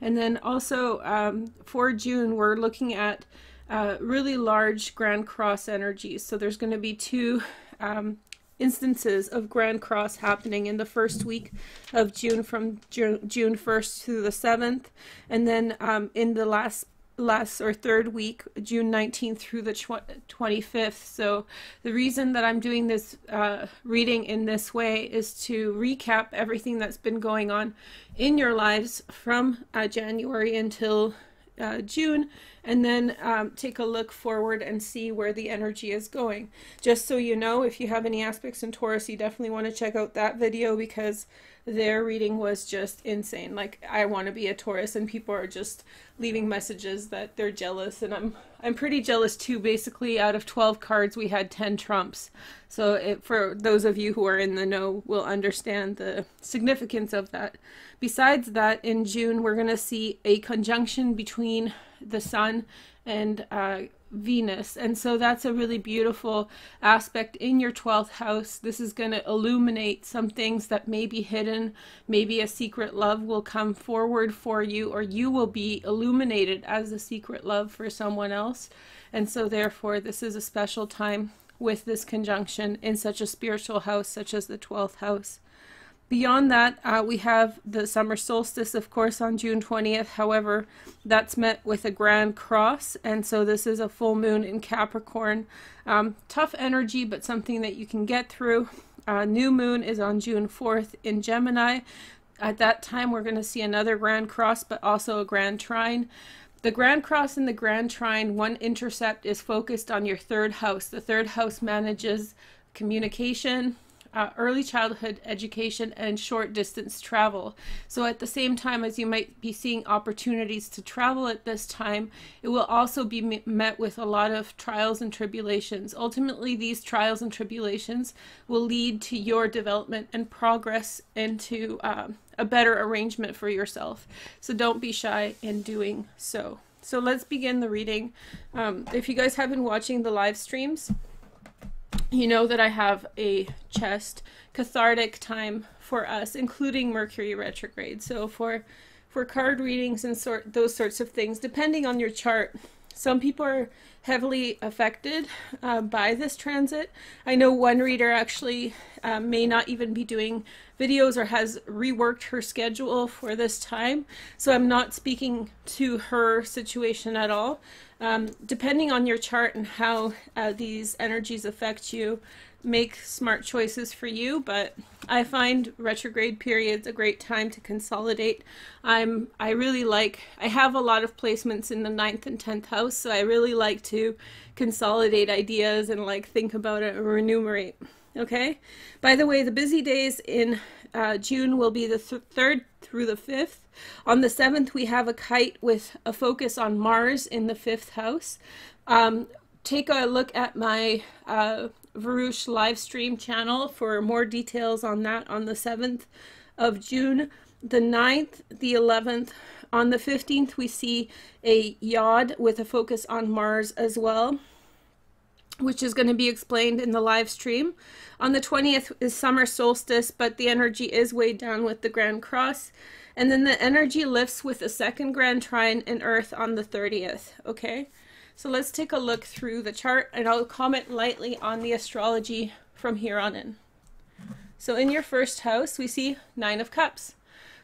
And then also um, for June, we're looking at uh, really large Grand Cross energies. So there's going to be two um, instances of Grand Cross happening in the first week of June from June, June 1st to the 7th. And then um, in the last last or third week, June 19th through the 25th. So the reason that I'm doing this uh, reading in this way is to recap everything that's been going on in your lives from uh, January until uh, June, and then um, take a look forward and see where the energy is going. Just so you know, if you have any aspects in Taurus, you definitely want to check out that video because their reading was just insane. Like I want to be a Taurus and people are just leaving messages that they're jealous and I'm I'm pretty jealous too. Basically out of 12 cards we had 10 trumps. So it, for those of you who are in the know will understand the significance of that. Besides that in June we're going to see a conjunction between the sun and uh, Venus. And so that's a really beautiful aspect in your 12th house. This is going to illuminate some things that may be hidden. Maybe a secret love will come forward for you, or you will be illuminated as a secret love for someone else. And so, therefore, this is a special time with this conjunction in such a spiritual house, such as the 12th house. Beyond that, uh, we have the summer solstice, of course, on June 20th. However, that's met with a grand cross, and so this is a full moon in Capricorn. Um, tough energy, but something that you can get through. Uh, new moon is on June 4th in Gemini. At that time, we're going to see another grand cross, but also a grand trine. The Grand Cross and the Grand Trine, one intercept is focused on your third house. The third house manages communication, uh, early childhood education and short distance travel. So, at the same time as you might be seeing opportunities to travel at this time, it will also be met with a lot of trials and tribulations. Ultimately, these trials and tribulations will lead to your development and progress into um, a better arrangement for yourself. So, don't be shy in doing so. So, let's begin the reading. Um, if you guys have been watching the live streams, you know that I have a chest cathartic time for us, including Mercury retrograde. So for for card readings and sort those sorts of things, depending on your chart, some people are heavily affected uh, by this transit. I know one reader actually uh, may not even be doing videos or has reworked her schedule for this time. So I'm not speaking to her situation at all. Um, depending on your chart and how uh, these energies affect you, make smart choices for you. But I find retrograde periods a great time to consolidate. I'm I really like I have a lot of placements in the ninth and tenth house, so I really like to consolidate ideas and like think about it or enumerate. Okay. By the way, the busy days in uh, June will be the th- third through the fifth. On the 7th, we have a kite with a focus on Mars in the fifth house. Um, take a look at my uh, Varush live stream channel for more details on that on the 7th of June. The 9th, the 11th, on the 15th, we see a yod with a focus on Mars as well, which is going to be explained in the live stream. On the 20th is summer solstice, but the energy is weighed down with the Grand Cross. And then the energy lifts with a second grand trine in Earth on the 30th. Okay, so let's take a look through the chart and I'll comment lightly on the astrology from here on in. So in your first house, we see Nine of Cups.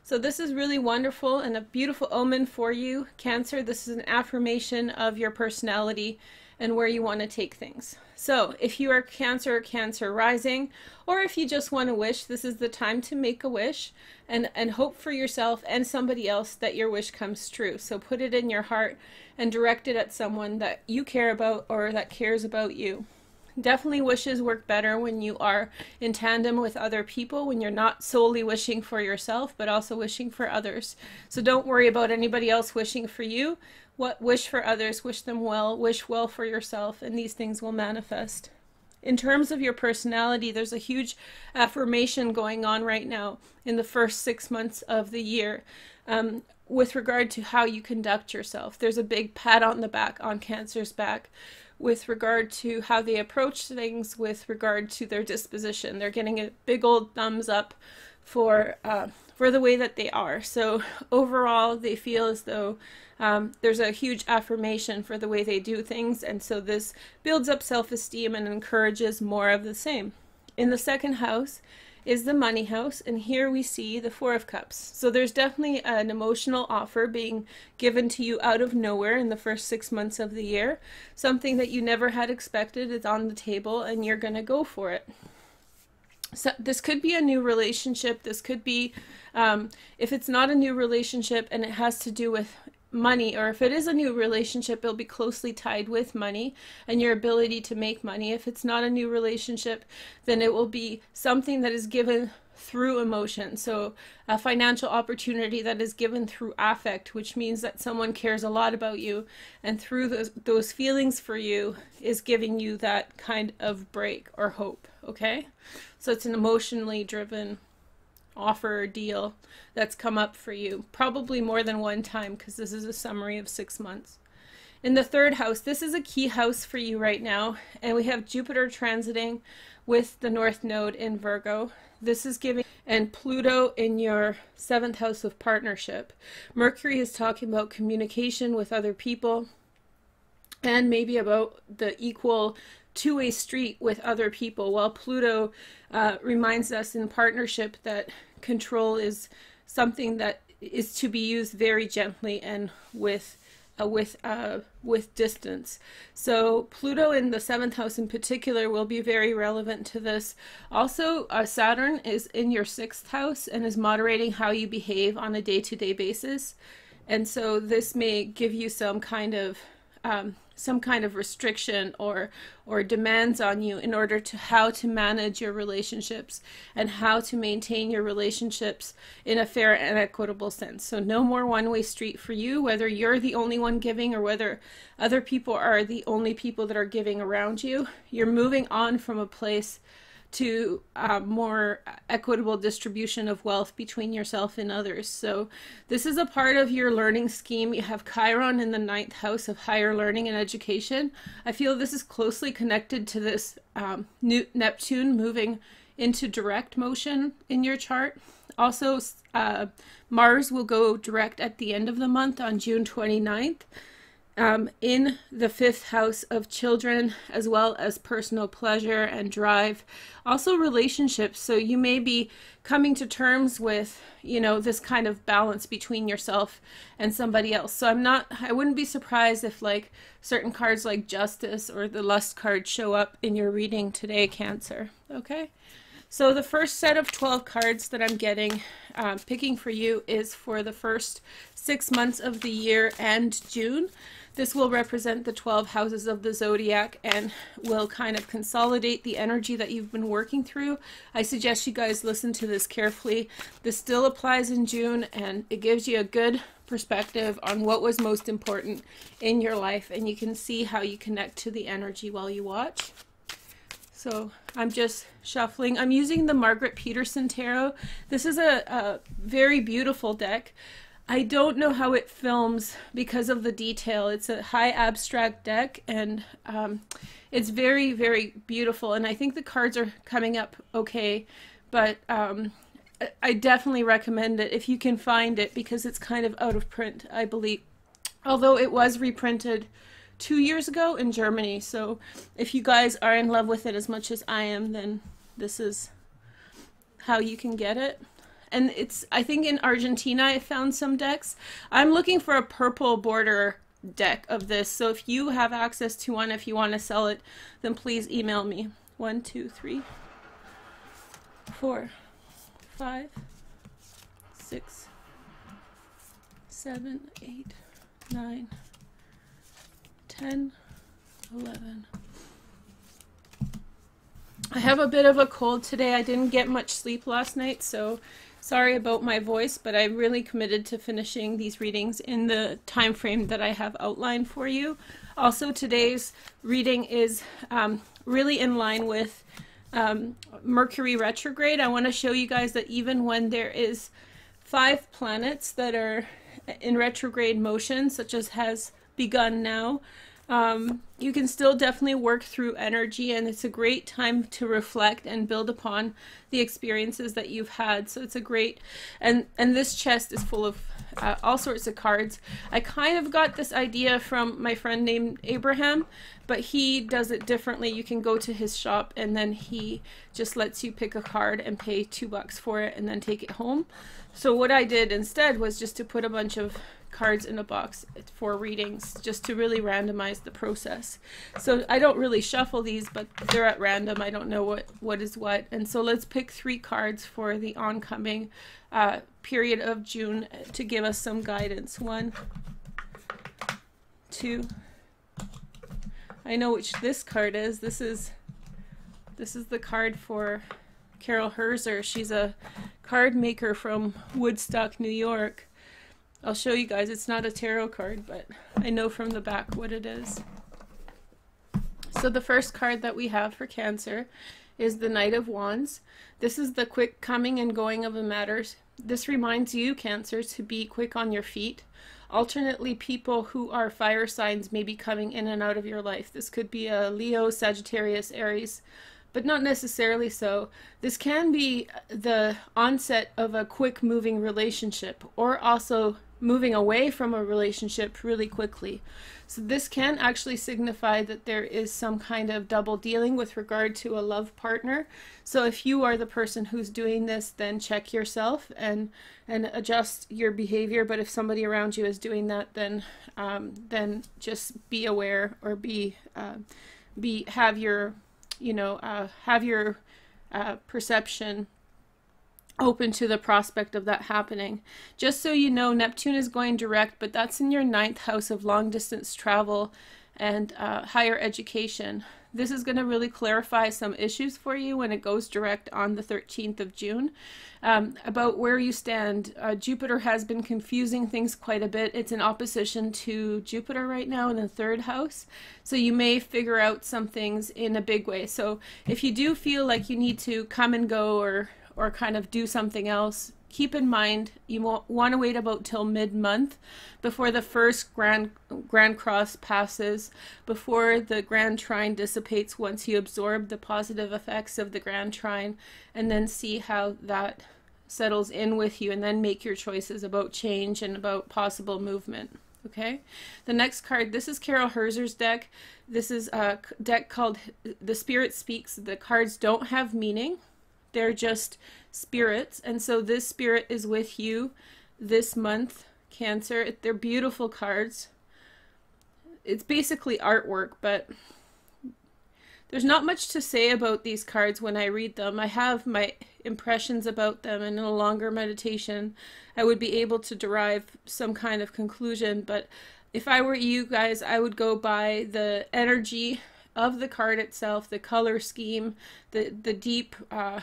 So this is really wonderful and a beautiful omen for you, Cancer. This is an affirmation of your personality and where you want to take things. So, if you are Cancer, Cancer rising, or if you just want to wish, this is the time to make a wish and, and hope for yourself and somebody else that your wish comes true. So, put it in your heart and direct it at someone that you care about or that cares about you. Definitely wishes work better when you are in tandem with other people, when you're not solely wishing for yourself, but also wishing for others. So don't worry about anybody else wishing for you. What wish for others, wish them well, wish well for yourself, and these things will manifest. In terms of your personality, there's a huge affirmation going on right now in the first six months of the year. Um, with regard to how you conduct yourself. There's a big pat on the back on Cancer's back with regard to how they approach things, with regard to their disposition. They're getting a big old thumbs up for uh, for the way that they are. So overall, they feel as though um, there's a huge affirmation for the way they do things, and so this builds up self-esteem and encourages more of the same. In the second house is the money house, and here we see the Four of Cups. So there's definitely an emotional offer being given to you out of nowhere in the first six months of the year. Something that you never had expected is on the table, and you're going to go for it. So this could be a new relationship. This could be, um, if it's not a new relationship and it has to do with money, or if it is a new relationship, it'll be closely tied with money and your ability to make money. If it's not a new relationship, then it will be something that is given through emotion. So, a financial opportunity that is given through affect, which means that someone cares a lot about you, and through those, those feelings for you, is giving you that kind of break or hope. Okay? So, it's an emotionally driven offer or deal that's come up for you, probably more than one time because this is a summary of six months. In the third house, this is a key house for you right now, and we have Jupiter transiting with the North Node in Virgo. This is giving, and Pluto in your seventh house of partnership. Mercury is talking about communication with other people and maybe about the equal two way street with other people, while Pluto uh, reminds us in partnership that control is something that is to be used very gently and with uh, with uh, with distance. So Pluto in the seventh house in particular will be very relevant to this. Also, uh, Saturn is in your sixth house and is moderating how you behave on a day-to-day -day basis, and so this may give you some kind of um, some kind of restriction or or demands on you in order to how to manage your relationships and how to maintain your relationships in a fair and equitable sense. So no more one-way street for you whether you're the only one giving or whether other people are the only people that are giving around you. You're moving on from a place to uh, more equitable distribution of wealth between yourself and others. So this is a part of your learning scheme. You have Chiron in the ninth house of higher learning and education. I feel this is closely connected to this um, Neptune moving into direct motion in your chart. Also, uh, Mars will go direct at the end of the month on June 29th um, in the fifth house of children, as well as personal pleasure and drive. Also, relationships. So, you may be coming to terms with, you know, this kind of balance between yourself and somebody else. So, I'm not, I wouldn't be surprised if, like, certain cards like Justice or the Lust card show up in your reading today, Cancer. Okay? So the first set of 12 cards that I'm getting, uh, picking for you is for the first six months of the year and June. This will represent the 12 houses of the zodiac and will kind of consolidate the energy that you've been working through. I suggest you guys listen to this carefully. This still applies in June and it gives you a good perspective on what was most important in your life and you can see how you connect to the energy while you watch. So I'm just shuffling. I'm using the Margarete Petersen Tarot. This is a, a very beautiful deck. I don't know how it films because of the detail. It's a high abstract deck and um, it's very, very beautiful. And I think the cards are coming up okay, but um, I definitely recommend it if you can find it because it's kind of out of print, I believe. Although it was reprinted two years ago in Germany. So if you guys are in love with it as much as I am, then this is how you can get it and it's I think in Argentina I found some decks. I'm looking for a purple border deck of this. So if you have access to one, if you want to sell it, then please email me. One, two, three, four, five, six, seven, eight, nine, ten, eleven. I have a bit of a cold today. I didn't get much sleep last night, so Sorry about my voice, but I'm really committed to finishing these readings in the time frame that I have outlined for you. Also, today's reading is um, really in line with um, Mercury retrograde. I want to show you guys that even when there is five planets that are in retrograde motion, such as has begun now, um, you can still definitely work through energy and it's a great time to reflect and build upon the experiences that you've had. So it's a great and and this chest is full of uh, all sorts of cards. I kind of got this idea from my friend named abraham but he does it differently. You can go to his shop and then he just lets you pick a card and pay two bucks for it and then take it home. So what i did instead was just to put a bunch of cards in a box for readings just to really randomize the process. So I don't really shuffle these, but they're at random. I don't know what, what is what. And so let's pick three cards for the oncoming uh, period of June to give us some guidance. One, two. I know which this card is. This is this is the card for Carol Herzer. She's a card maker from Woodstock, New York. I'll show you guys. It's not a tarot card, but I know from the back what it is. So the first card that we have for Cancer is the Knight of Wands. This is the quick coming and going of a matter. This reminds you, Cancer, to be quick on your feet. Alternately, people who are fire signs may be coming in and out of your life. This could be a Leo, Sagittarius, Aries, but not necessarily so. This can be the onset of a quick moving relationship or also moving away from a relationship really quickly. So this can actually signify that there is some kind of double dealing with regard to a love partner. So if you are the person who's doing this, then check yourself and and adjust your behavior. But if somebody around you is doing that, then um, then just be aware or be uh, be have your you know uh, have your uh, perception open to the prospect of that happening. Just so you know, Neptune is going direct, but that's in your ninth house of long distance travel and uh, higher education. This is going to really clarify some issues for you when it goes direct on the 13th of June um, about where you stand. Uh, Jupiter has been confusing things quite a bit. It's in opposition to Jupiter right now in the third house. So you may figure out some things in a big way. So if you do feel like you need to come and go or or kind of do something else, keep in mind you want to wait about till mid-month before the first grand grand cross passes before the grand trine dissipates once you absorb the positive effects of the grand trine and then see how that settles in with you and then make your choices about change and about possible movement okay? The next card this is carol herzer's deck. This is a deck called the spirit speaks. The cards don't have meaning they're just spirits. And so this spirit is with you this month, Cancer. They're beautiful cards. It's basically artwork, but there's not much to say about these cards when I read them. I have my impressions about them, and in a longer meditation, I would be able to derive some kind of conclusion. But if I were you guys, I would go by the energy of the card itself, the color scheme, the the deep uh,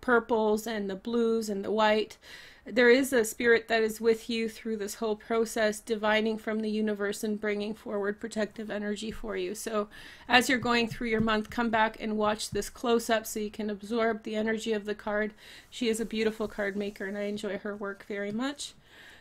purples and the blues and the white. There is a spirit that is with you through this whole process, divining from the universe and bringing forward protective energy for you. So, as you're going through your month, come back and watch this close up so you can absorb the energy of the card. She is a beautiful card maker, and I enjoy her work very much.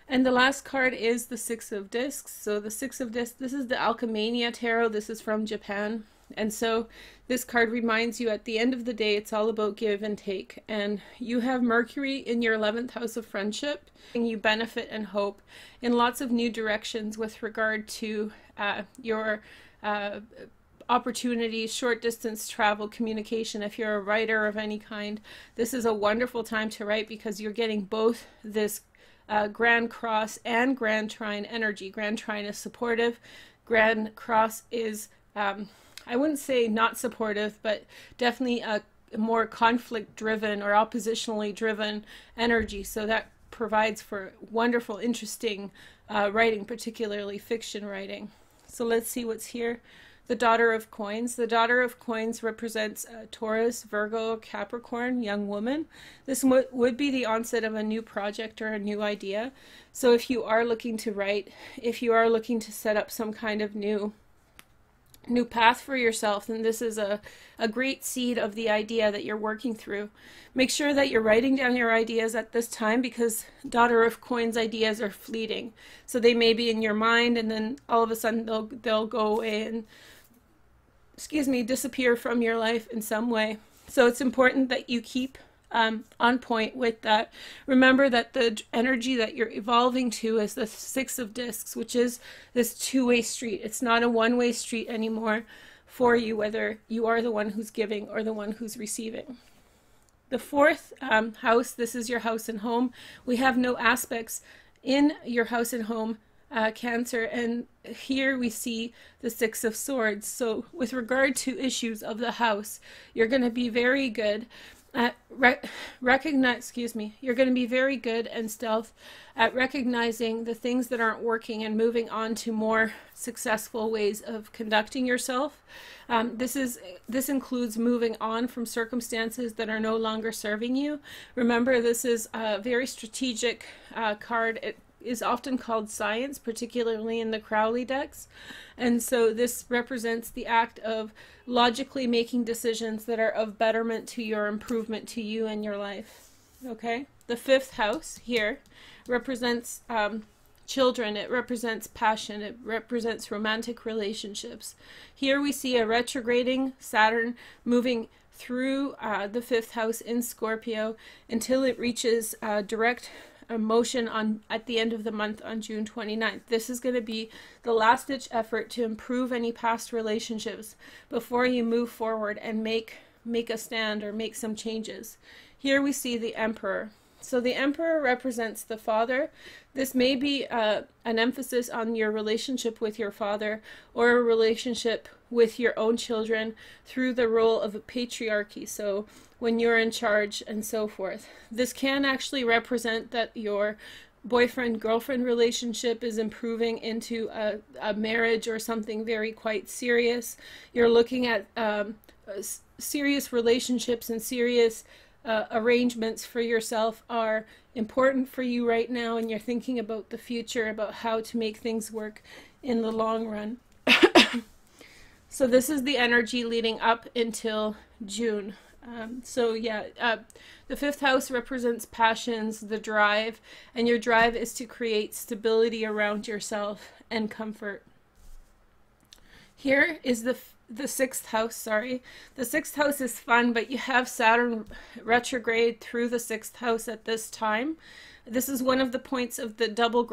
And the last card is the Six of Discs. So, the Six of Discs, this is the Alchemania Tarot. This is from Japan. And so this card reminds you at the end of the day, it's all about give and take. And you have Mercury in your 11th house of friendship, and you benefit and hope in lots of new directions with regard to uh, your uh, opportunities, short distance travel, communication. If you're a writer of any kind, this is a wonderful time to write because you're getting both this uh, Grand Cross and Grand Trine energy. Grand Trine is supportive, Grand Cross is. Um, I wouldn't say not supportive, but definitely a more conflict driven or oppositionally driven energy. So that provides for wonderful, interesting uh, writing, particularly fiction writing. So let's see what's here. The Daughter of Coins. The Daughter of Coins represents a Taurus, Virgo, Capricorn young woman. This would be the onset of a new project or a new idea. So if you are looking to write, if you are looking to set up some kind of new new path for yourself then this is a, a great seed of the idea that you're working through. Make sure that you're writing down your ideas at this time because daughter of coins ideas are fleeting. So they may be in your mind and then all of a sudden they'll they'll go away and excuse me disappear from your life in some way. So it's important that you keep um, on point with that. Remember that the energy that you're evolving to is the Six of Discs, which is this two way street. It's not a one way street anymore for you, whether you are the one who's giving or the one who's receiving. The fourth um, house, this is your house and home. We have no aspects in your house and home uh, Cancer, and here we see the Six of Swords. So, with regard to issues of the house, you're going to be very good at rec- recognize excuse me you're going to be very good and stealth at recognizing the things that aren't working and moving on to more successful ways of conducting yourself. Um, this is this includes moving on from circumstances that are no longer serving you. Remember this is a very strategic uh, card. It is often called science, particularly in the Crowley decks. And so this represents the act of logically making decisions that are of betterment to your improvement to you and your life. Okay? The fifth house here represents um, children, it represents passion, it represents romantic relationships. Here we see a retrograding Saturn moving through uh, the fifth house in Scorpio until it reaches uh, direct motion on at the end of the month on June 29th. This is going to be the last ditch effort to improve any past relationships before you move forward and make make a stand or make some changes. Here we see the emperor. So the emperor represents the father. This may be uh, an emphasis on your relationship with your father or a relationship with your own children through the role of a patriarchy. So when you're in charge and so forth. This can actually represent that your boyfriend girlfriend relationship is improving into a, a marriage or something very quite serious. You're looking at um, serious relationships and serious uh, arrangements for yourself are important for you right now, and you're thinking about the future, about how to make things work in the long run. so, this is the energy leading up until June. Um, so yeah, uh, the fifth house represents passions, the drive, and your drive is to create stability around yourself and comfort. Here is the the sixth house. Sorry, the sixth house is fun, but you have Saturn retrograde through the sixth house at this time. This is one of the points of the double